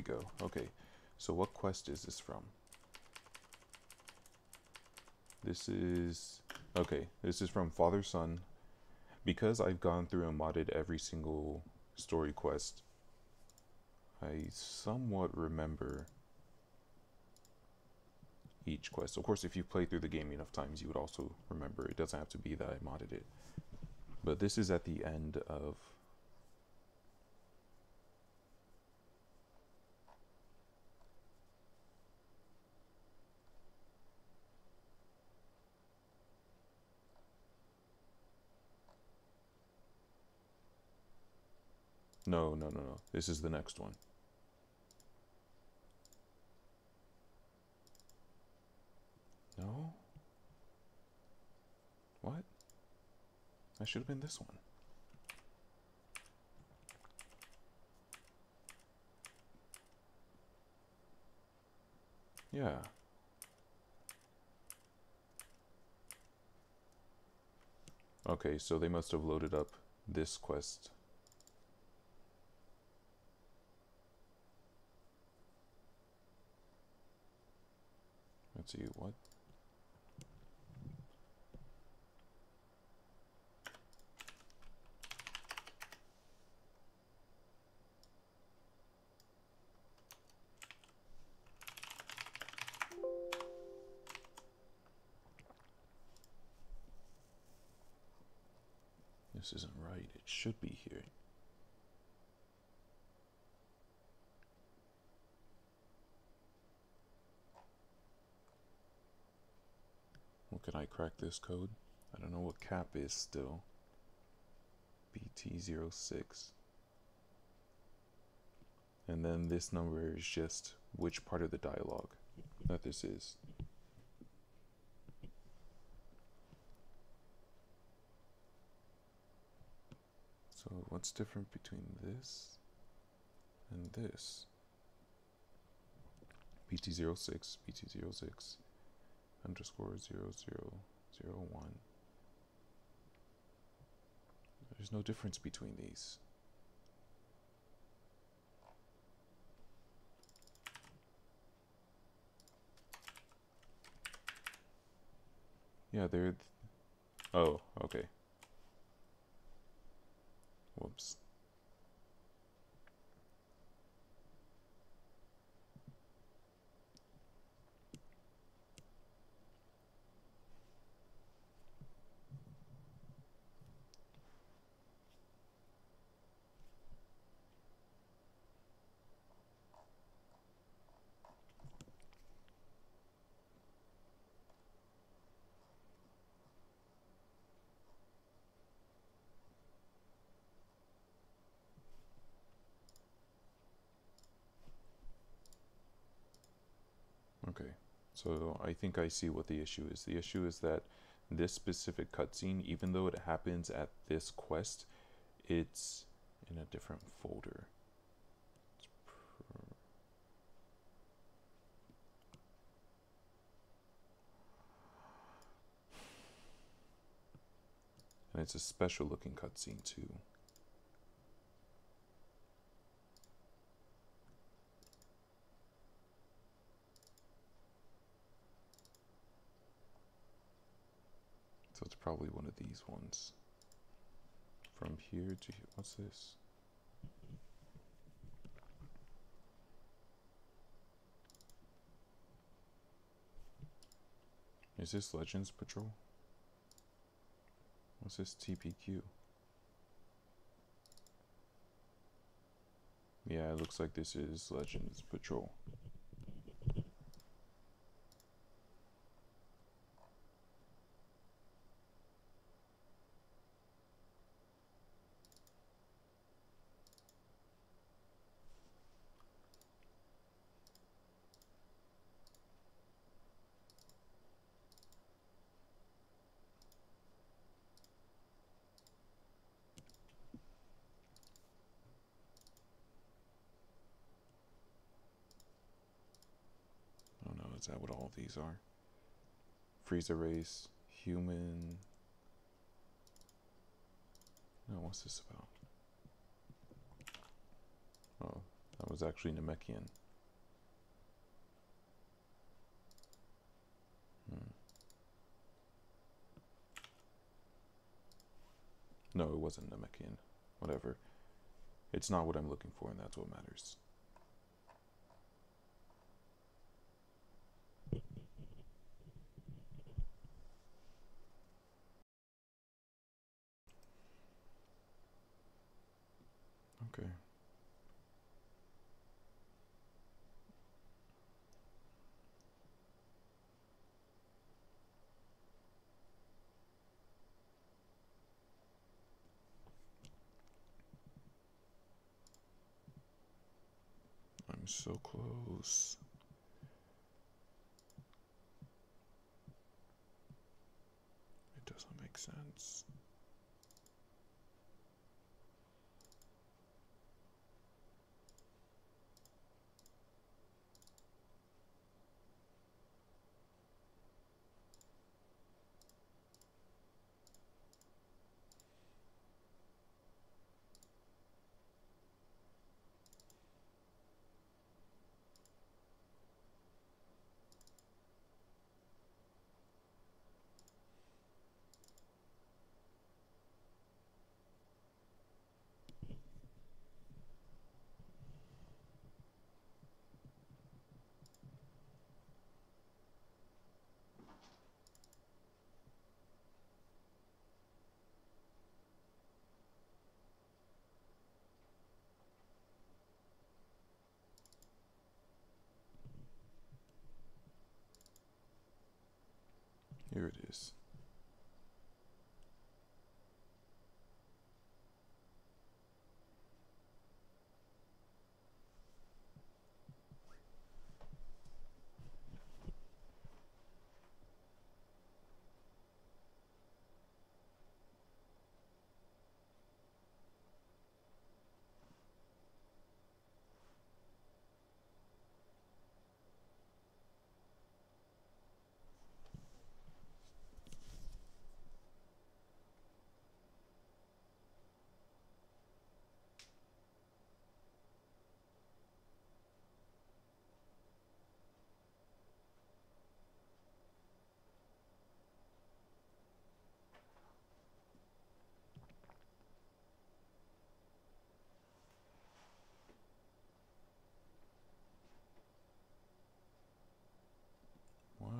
Go. Okay, so what quest is this from? This is. Okay, this is from Father Son. Because I've gone through and modded every single story quest, I somewhat remember each quest. Of course, if you play through the game enough times, you would also remember. It doesn't have to be that I modded it. But this is at the end of No, no, no, no. This is the next one. No? What? That should have been this one. Yeah. Okay, so they must have loaded up this quest can't see what. This isn't right. It should be here. I crack this code? I don't know what cap is still. BT06. And then this number is just which part of the dialogue that this is. So what's different between this and this? BT06, BT06, underscore 0001. There's no difference between these. Yeah, they're. Th oh, okay. Whoops. Okay, so I think I see what the issue is. The issue is that this specific cutscene, even though it happens at this quest, it's in a different folder. And it's a special looking cutscene too. So it's probably one of these ones. From here to here. What's this? Is this Legends Patrol? What's this TPQ? Yeah, it looks like this is Legends Patrol. That what all these are? Freezer race, human. No, what's this about? Oh, that was actually Namekian. Hmm. No, it wasn't Namekian. Whatever. It's not what I'm looking for, and that's what matters. Okay. I'm so close. It doesn't make sense. Here it is.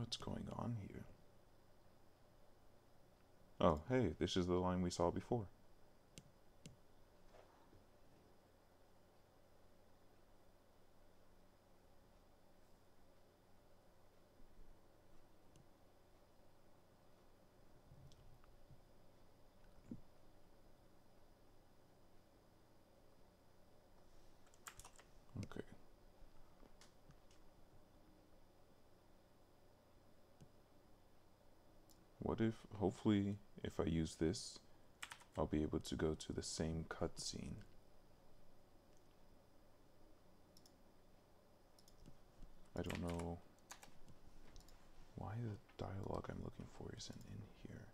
What's going on here? Oh, hey, this is the line we saw before. Okay. What if, hopefully, if I use this, I'll be able to go to the same cutscene. I don't know why the dialogue I'm looking for isn't in here.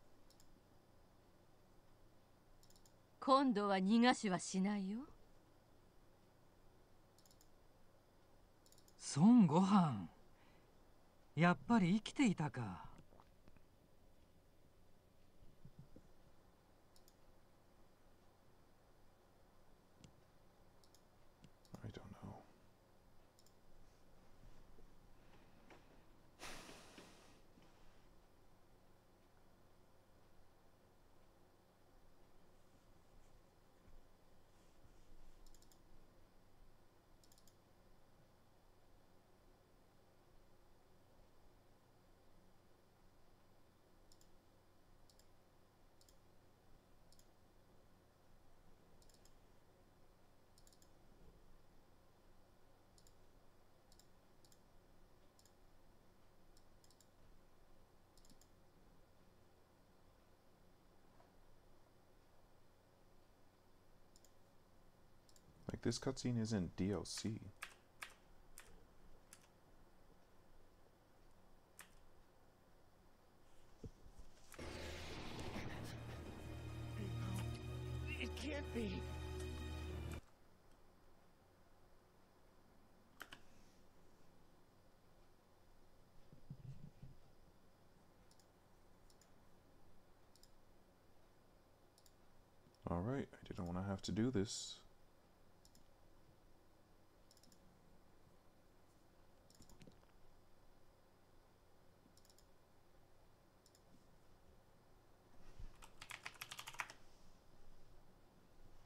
今度は逃がしはしないよ孫悟飯やっぱり生きていたか Like this cutscene isn't DLC. It can't be. Alright, I didn't want to have to do this.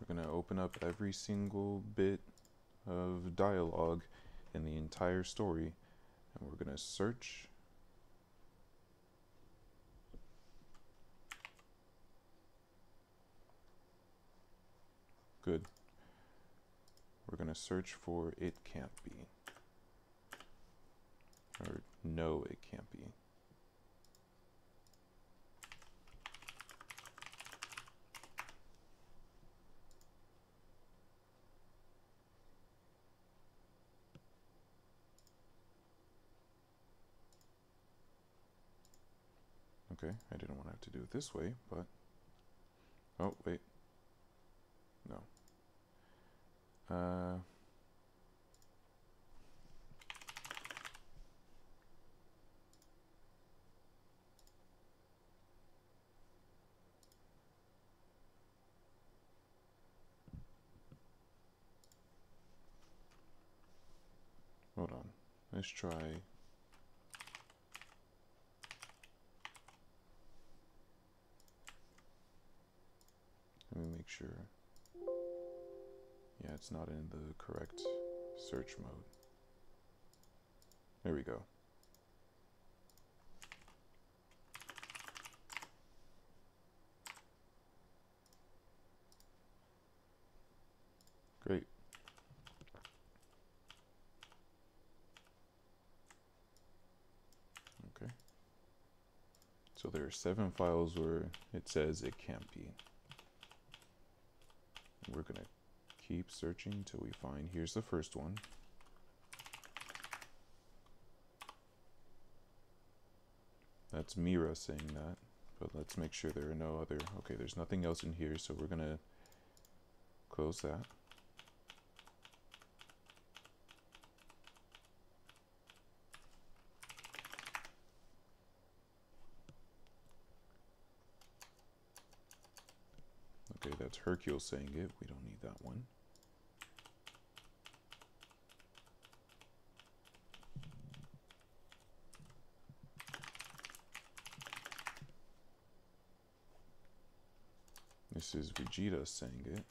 We're going to open up every single bit of dialogue in the entire story and we're going to search Good. We're going to search for it can't be. Or no, it can't be. Okay, I didn't want to have to do it this way, but... Oh, wait. No. Uh... Hold on. Let's try Let me make sure. Yeah, it's not in the correct search mode. There we go. Great. Okay. So there are seven files where it says it can't be. We're gonna keep searching till we find. Here's the first one. That's Mira saying that, but let's make sure there are no other. Okay, there's nothing else in here, so we're gonna close that. Okay, that's Hercule saying it. We don't need that one. This is Vegeta saying it.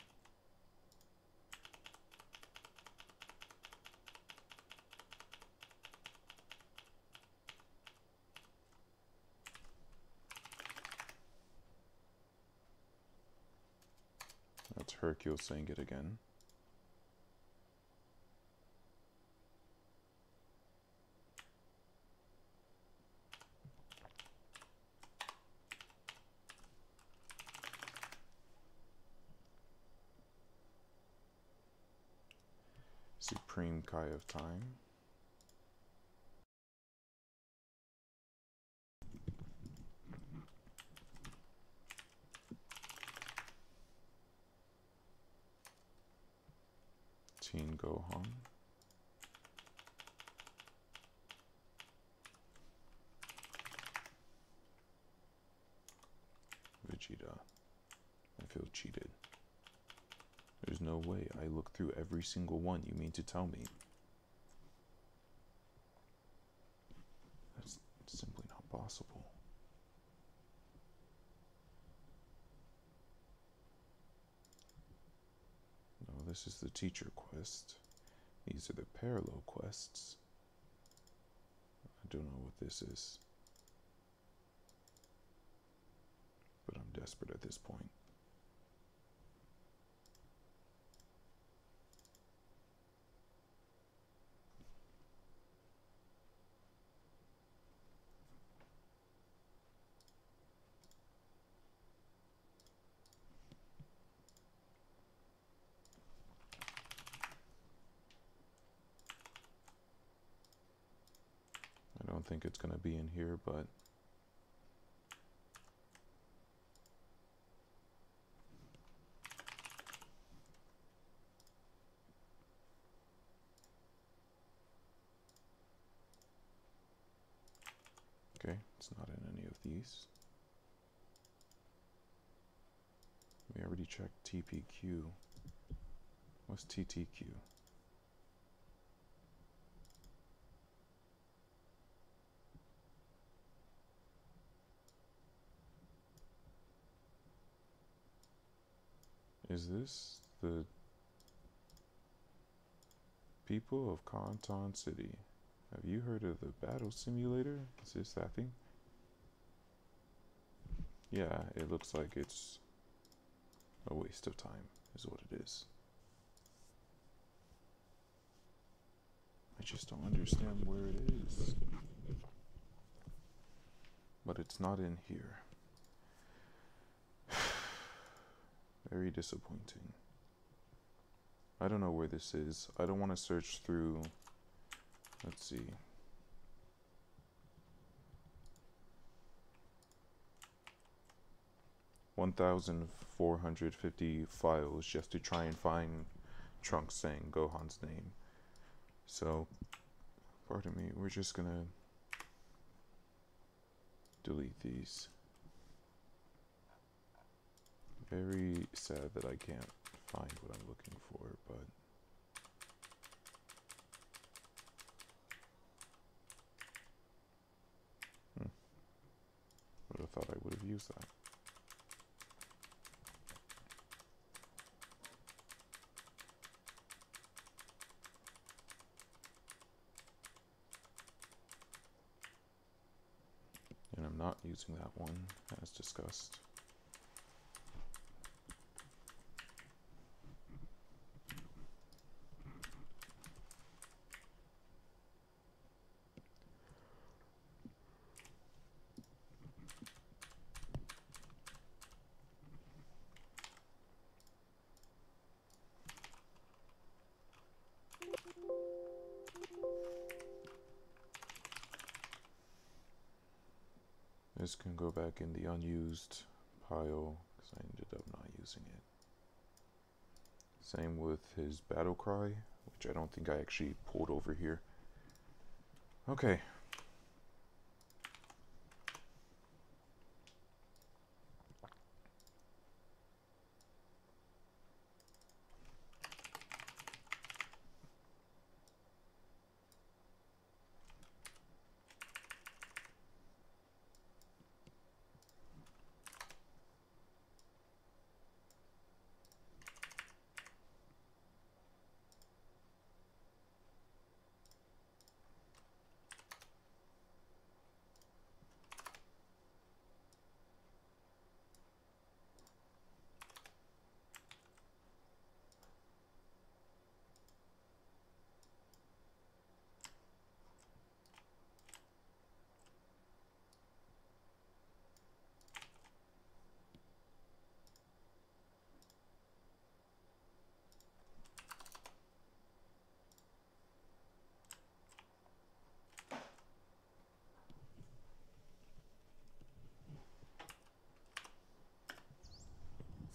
Saying it again. Supreme Kai of Time. Teen Gohan. Vegeta. I feel cheated. There's no way I look through every single one you mean to tell me. That's simply not possible. No, this is the teacher quest. These are the parallel quests. I don't know what this is. But I'm desperate at this point. I don't think it's going to be in here, but Okay, it's not in any of these. We already checked TPQ. What's TTQ? Is this the people of Kanton City? Have you heard of the battle simulator? Is this that thing? Yeah, it looks like it's a waste of time, is what it is. I just don't understand where it is. But it's not in here. Very disappointing. I don't know where this is. I don't want to search through. Let's see. One thousand four hundred fifty files just to try and find Trunks saying Gohan's name. So, pardon me, we're just gonna delete these. Very sad that I can't find what I'm looking for, but hmm. would have thought I would have used that. And I'm not using that one as discussed. Unused pile because I ended up not using it. Same with his battle cry, which I don't think I actually pulled over here. Okay.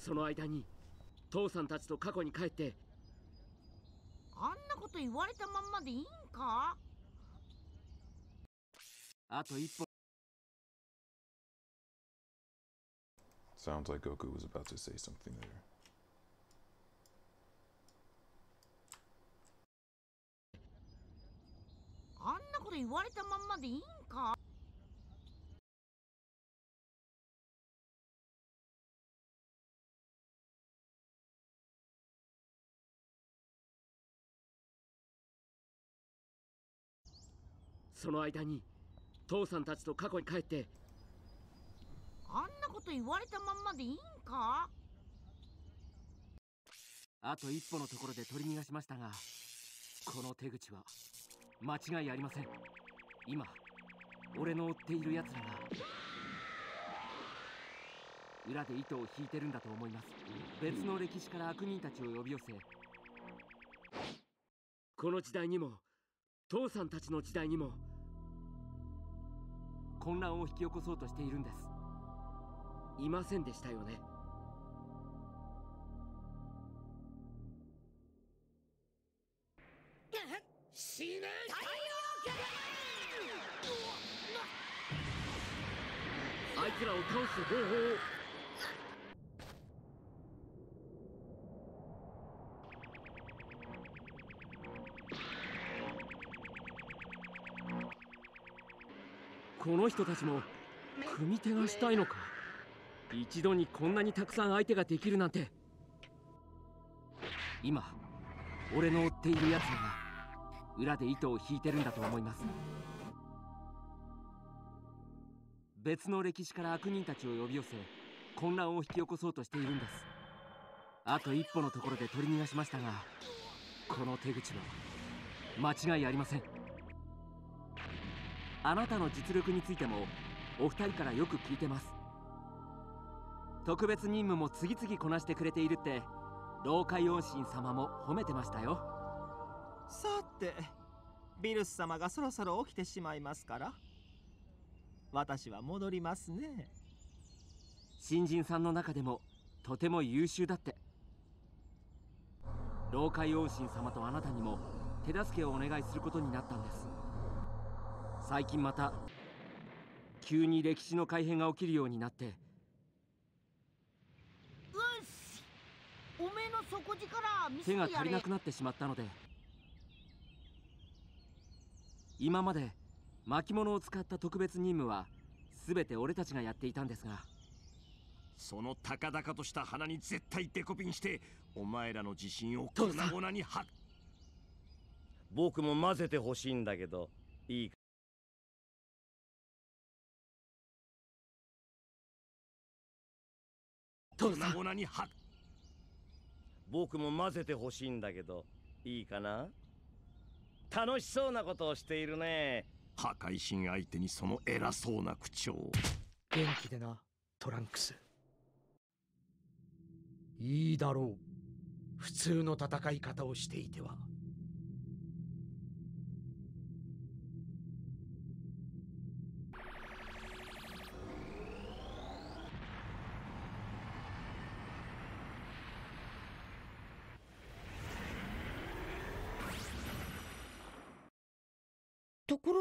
その間に父さんたちと過去に帰って。あんなこと言われたまんまでいいんか？あと一歩。Sounds like Goku was about to say something there. あんなこと言われたまんまでいいんか？その間に父さんたちと過去に帰って。あんなこと言われたまんまでいいんか？あと一歩のところで取り逃がしましたがこの手口は間違いありません。今俺の追っている奴らが裏で糸を引いてるんだと思います。別の歴史から悪人たちを呼び寄せ。この時代にも父さんたちの時代にも混乱を引き起こそうとしているんです。いませんでしたよね。死ねあいつらを倒す方法をこの人たちも組手がしたいのか。一度にこんなにたくさん相手ができるなんて。今俺の追っている奴らが裏で糸を引いてるんだと思います。別の歴史から悪人たちを呼び寄せ混乱を引き起こそうとしているんです。あと一歩のところで取り逃がしましたがこの手口は間違いありません。あなたの実力についてもお二人からよく聞いてます。特別任務も次々こなしてくれているって老海恩神様も褒めてましたよ。さてビルス様がそろそろ起きてしまいますから。私は戻りますね。新人さんの中でもとても優秀だって。老海王神様とあなたにも手助けをお願いすることになったんです最近また急に歴史の改変が起きるようになって。よしおめえの底力見せて手が足りなくなってしまったので。今まで巻物を使った特別任務は全て俺たちがやっていたんですが。その高々とした鼻に絶対デコピンしてお前らの自信を粉々には僕も混ぜてほしいんだけどいいか？粉々には僕も混ぜてほしいんだけどいいかな？楽しそうなことをしているね。破壊神相手にその偉そうな口調元気でなトランクス。いいだろう。普通の戦い方をしていては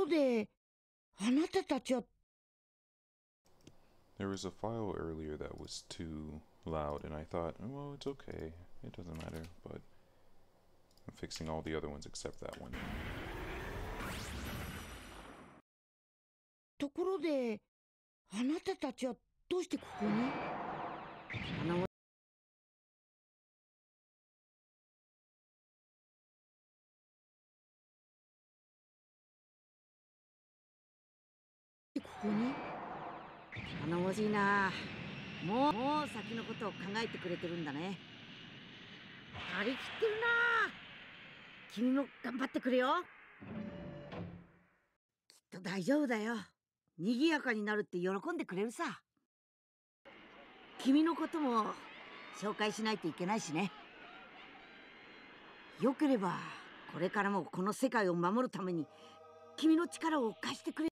であなたたちは There was a file earlier that was too loud, and I thought, well, it's okay. It doesn't matter, but I'm fixing all the other ones except that one. ところであなたたちはどうしてここに 頼もしいな。もうもう先のことを考えてくれてるんだね。張り切ってるな。君も頑張ってくれよ。きっと大丈夫だよ。賑やかになるって喜んでくれるさ。君のことも紹介しないといけないしね。よければこれからもこの世界を守るために君の力を貸してくれ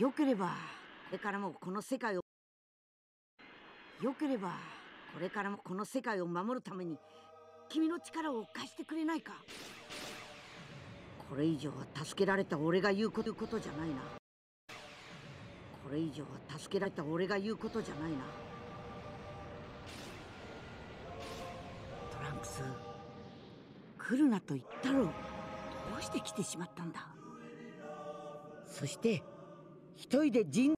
よければこれからもこの世界をよければこれからもこの世界を守るために君の力を貸してくれないか。これ以上は助けられた俺が言うことことじゃないな。これ以上は助けられた俺が言うことじゃないな。トランクス来るなと言ったろう。どうして来てしまったんだ。そして一人で人っ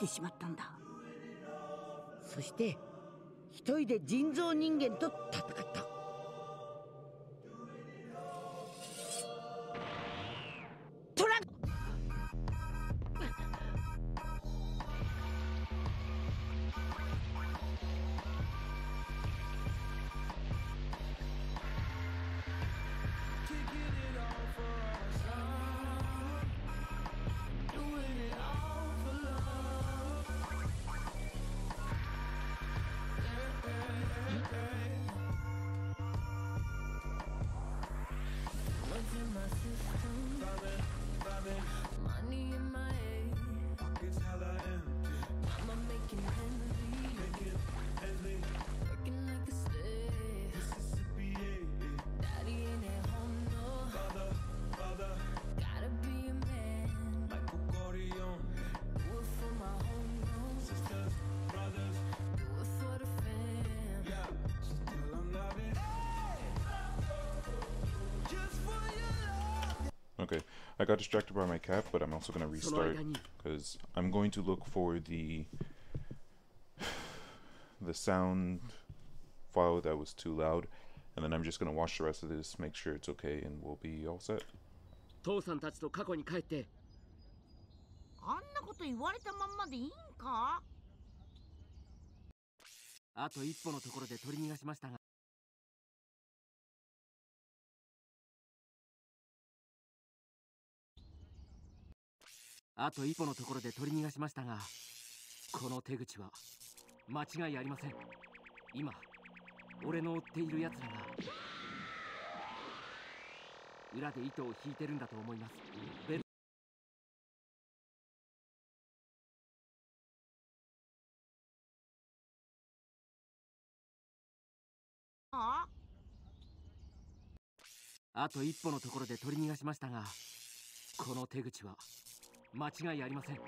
てしまったんだ。そして一人で人造人間と戦った。got distracted by my cat, but I'm also going to restart because I'm going to look for the the sound file that was too loud, and then I'm just going to watch the rest of this, make sure it's okay, and we'll be all set. 父さんたちと過去に帰ってあんなこと言われたまんまでいいんかあと一歩のところで取り逃がしましたが あと一歩のところで取り逃がしましたがこの手口は間違いありません。今俺の追っている奴らが裏で糸を引いてるんだと思います。あと一歩のところで取り逃がしましたがこの手口は間違いありません。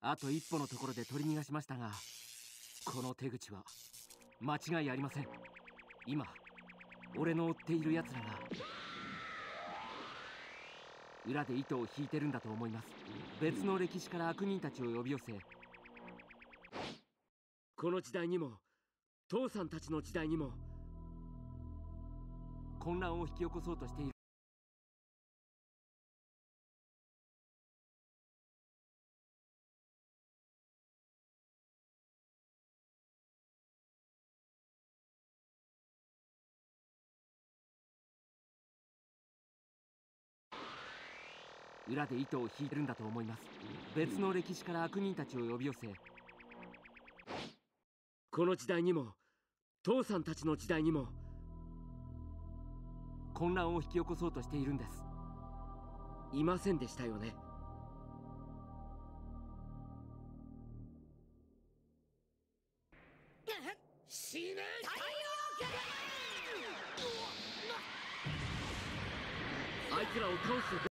あと一歩のところで取り逃がしましたがこの手口は間違いありません。今俺の追っている奴らが裏で糸を引いてるんだと思います。別の歴史から悪人たちを呼び寄せこの時代にも父さんたちの時代にも。混乱を引き起こそうとしている。裏で糸を引いてるんだと思います。別の歴史から悪人たちを呼び寄せこの時代にも父さんたちの時代にも混乱を引き起こそうとしているんです。いませんでしたよね。死ね！あいつらを倒す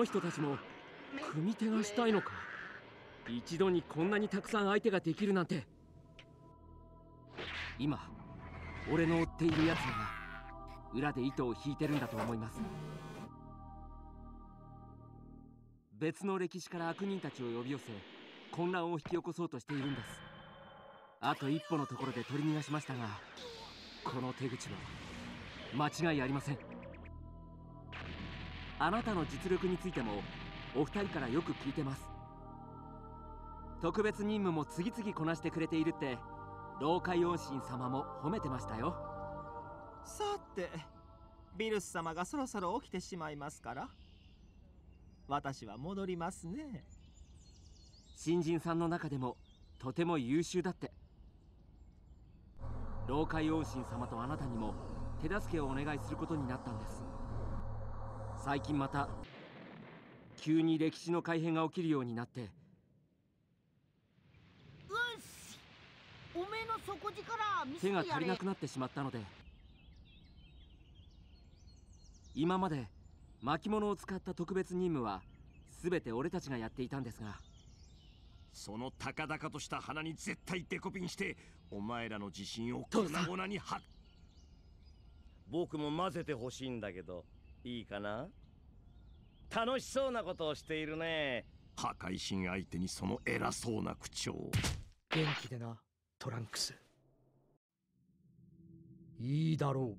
の人たちも組み手がしたいのか？一度にこんなにたくさん相手ができるなんて。今俺の追っている奴らが裏で糸を引いてるんだと思います。別の歴史から悪人たちを呼び寄せ混乱を引き起こそうとしているんです。あと一歩のところで取り逃がしましたがこの手口は間違いありません。あなたの実力についてもお二人からよく聞いてます。特別任務も次々こなしてくれているって老海恩神様も褒めてましたよ。さてビルス様がそろそろ起きてしまいますから。私は戻りますね。新人さんの中でもとても優秀だって。老海王神様とあなたにも手助けをお願いすることになったんです最近また急に歴史の改変が起きるようになって。よしおめえの底力見せてやれ。手が足りなくなってしまったので。今まで巻物を使った特別任務は全て俺たちがやっていたんですが。その高々とした鼻に絶対デコピンしてお前らの自信を粉々には僕も混ぜてほしいんだけどいいかな？楽しそうなことをしているね。破壊神相手にその偉そうな口調元気でなトランクス。いいだろう。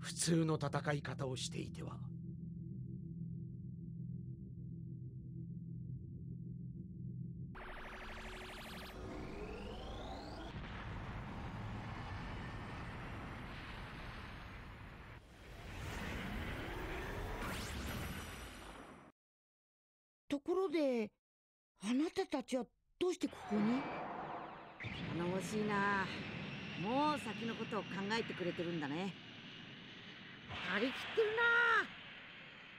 普通の戦い方をしていてはろであなたたちはどうしてここに？頼もしいな。もう先のことを考えてくれてるんだね。張り切ってるな。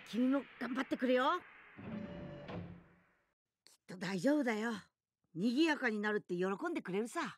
君も頑張ってくれよ。きっと大丈夫だよ。賑やかになるって喜んでくれるさ。